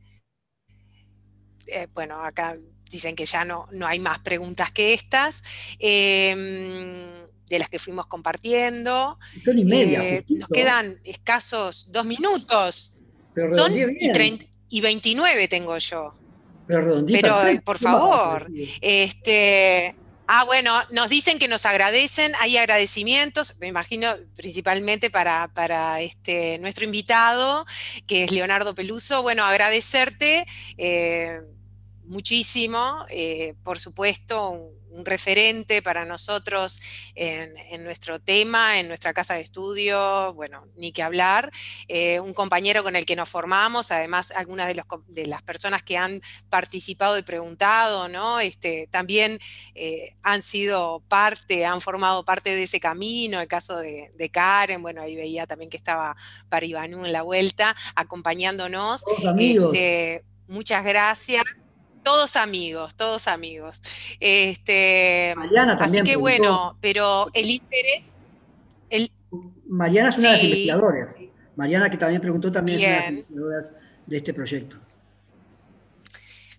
eh, bueno, acá dicen que ya no, no hay más preguntas que estas. Em, de las que fuimos compartiendo. Eh, nos quedan escasos dos minutos. Son y, 29 tengo yo. Pero, por favor, este, ah, bueno, nos dicen que nos agradecen, hay agradecimientos, me imagino principalmente para, para este, nuestro invitado, que es Leonardo Peluso. Bueno, agradecerte. Eh, muchísimo, eh, por supuesto, un, referente para nosotros en, nuestro tema, en nuestra casa de estudio, bueno, ni que hablar, eh, un compañero con el que nos formamos, además algunas de, de, las personas que han participado y preguntado, ¿no? Este, también eh, han sido parte, han formado parte de ese camino, el caso de, Karen, bueno, ahí veía también que estaba para Ivanú en la vuelta, acompañándonos. Este, muchas gracias todos amigos, todos amigos. Este, Mariana también. Así que bueno, pero el interés. Mariana es una de las investigadoras. Mariana, que también preguntó, también es una de las investigadoras de este proyecto.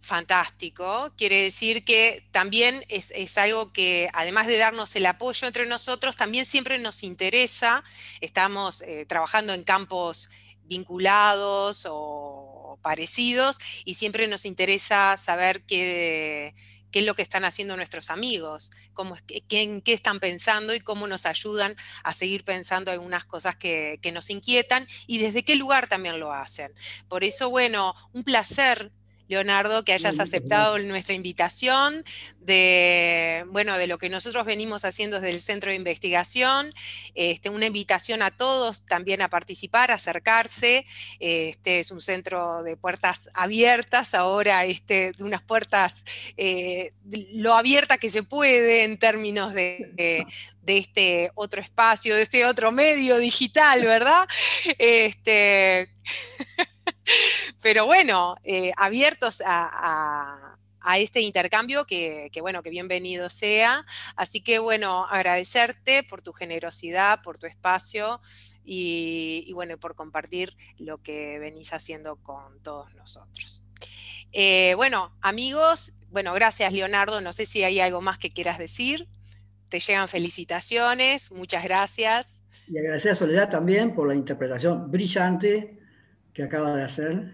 Fantástico. Quiere decir que también es, algo que, además de darnos el apoyo entre nosotros, también siempre nos interesa. Estamos eh, trabajando en campos vinculados o parecidos y siempre nos interesa saber qué, qué es lo que están haciendo nuestros amigos, cómo, qué, en qué están pensando y cómo nos ayudan a seguir pensando algunas cosas que, que nos inquietan y desde qué lugar también lo hacen. Por eso, bueno, un placer Leonardo, que hayas aceptado nuestra invitación de, bueno, de lo que nosotros venimos haciendo desde el Centro de Investigación. Este, una invitación a todos también a participar, a acercarse. Este es un centro de puertas abiertas, ahora este, de unas puertas eh, lo abierta que se puede en términos de, de este otro espacio, de este otro medio digital, ¿verdad? Este, [LAUGHS] pero bueno, eh, abiertos a, este intercambio que, bueno, que bienvenido sea. Así que bueno, agradecerte por tu generosidad, por tu espacio y, bueno, por compartir lo que venís haciendo con todos nosotros. Eh, bueno, amigos, bueno, gracias Leonardo. No sé si hay algo más que quieras decir. Te llegan felicitaciones, muchas gracias. Y agradecer a Soledad también por la interpretación brillante que acaba de hacer.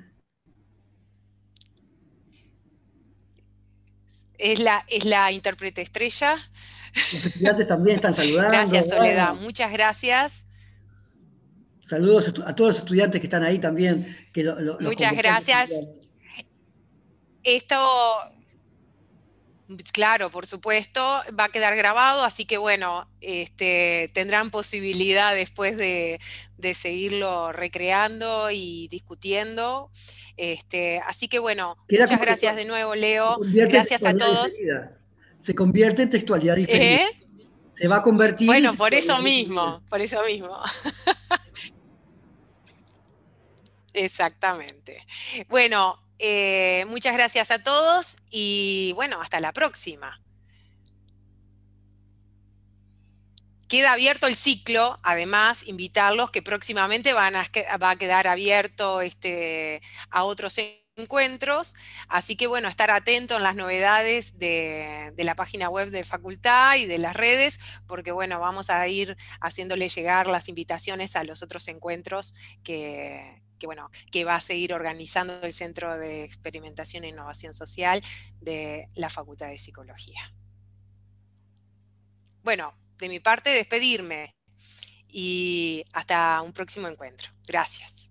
Es la, es la intérprete estrella. Los estudiantes también están saludando. Gracias, Soledad. Muchas gracias. Saludos a todos los estudiantes que están ahí también. Muchas gracias. Esto Claro, por supuesto, va a quedar grabado, así que bueno, este, tendrán posibilidad después de, seguirlo recreando y discutiendo. Este, así que bueno, muchas gracias de nuevo, Leo. Gracias a todos. Se convierte en textualidad diferente. ¿Eh? Se va a convertir. Bueno, por eso mismo, por eso mismo. Exactamente. Bueno, eh, muchas gracias a todos y bueno, hasta la próxima. Queda abierto el ciclo, además, invitarlos que próximamente van a, va a quedar abierto este, a otros encuentros, así que bueno, estar atento en las novedades de, de, la página web de facultad y de las redes, porque bueno, vamos a ir haciéndole llegar las invitaciones a los otros encuentros que, que, bueno, que va a seguir organizando el Centro de Experimentación e Innovación Social de la Facultad de Psicología. Bueno, de mi parte, despedirme y hasta un próximo encuentro. Gracias.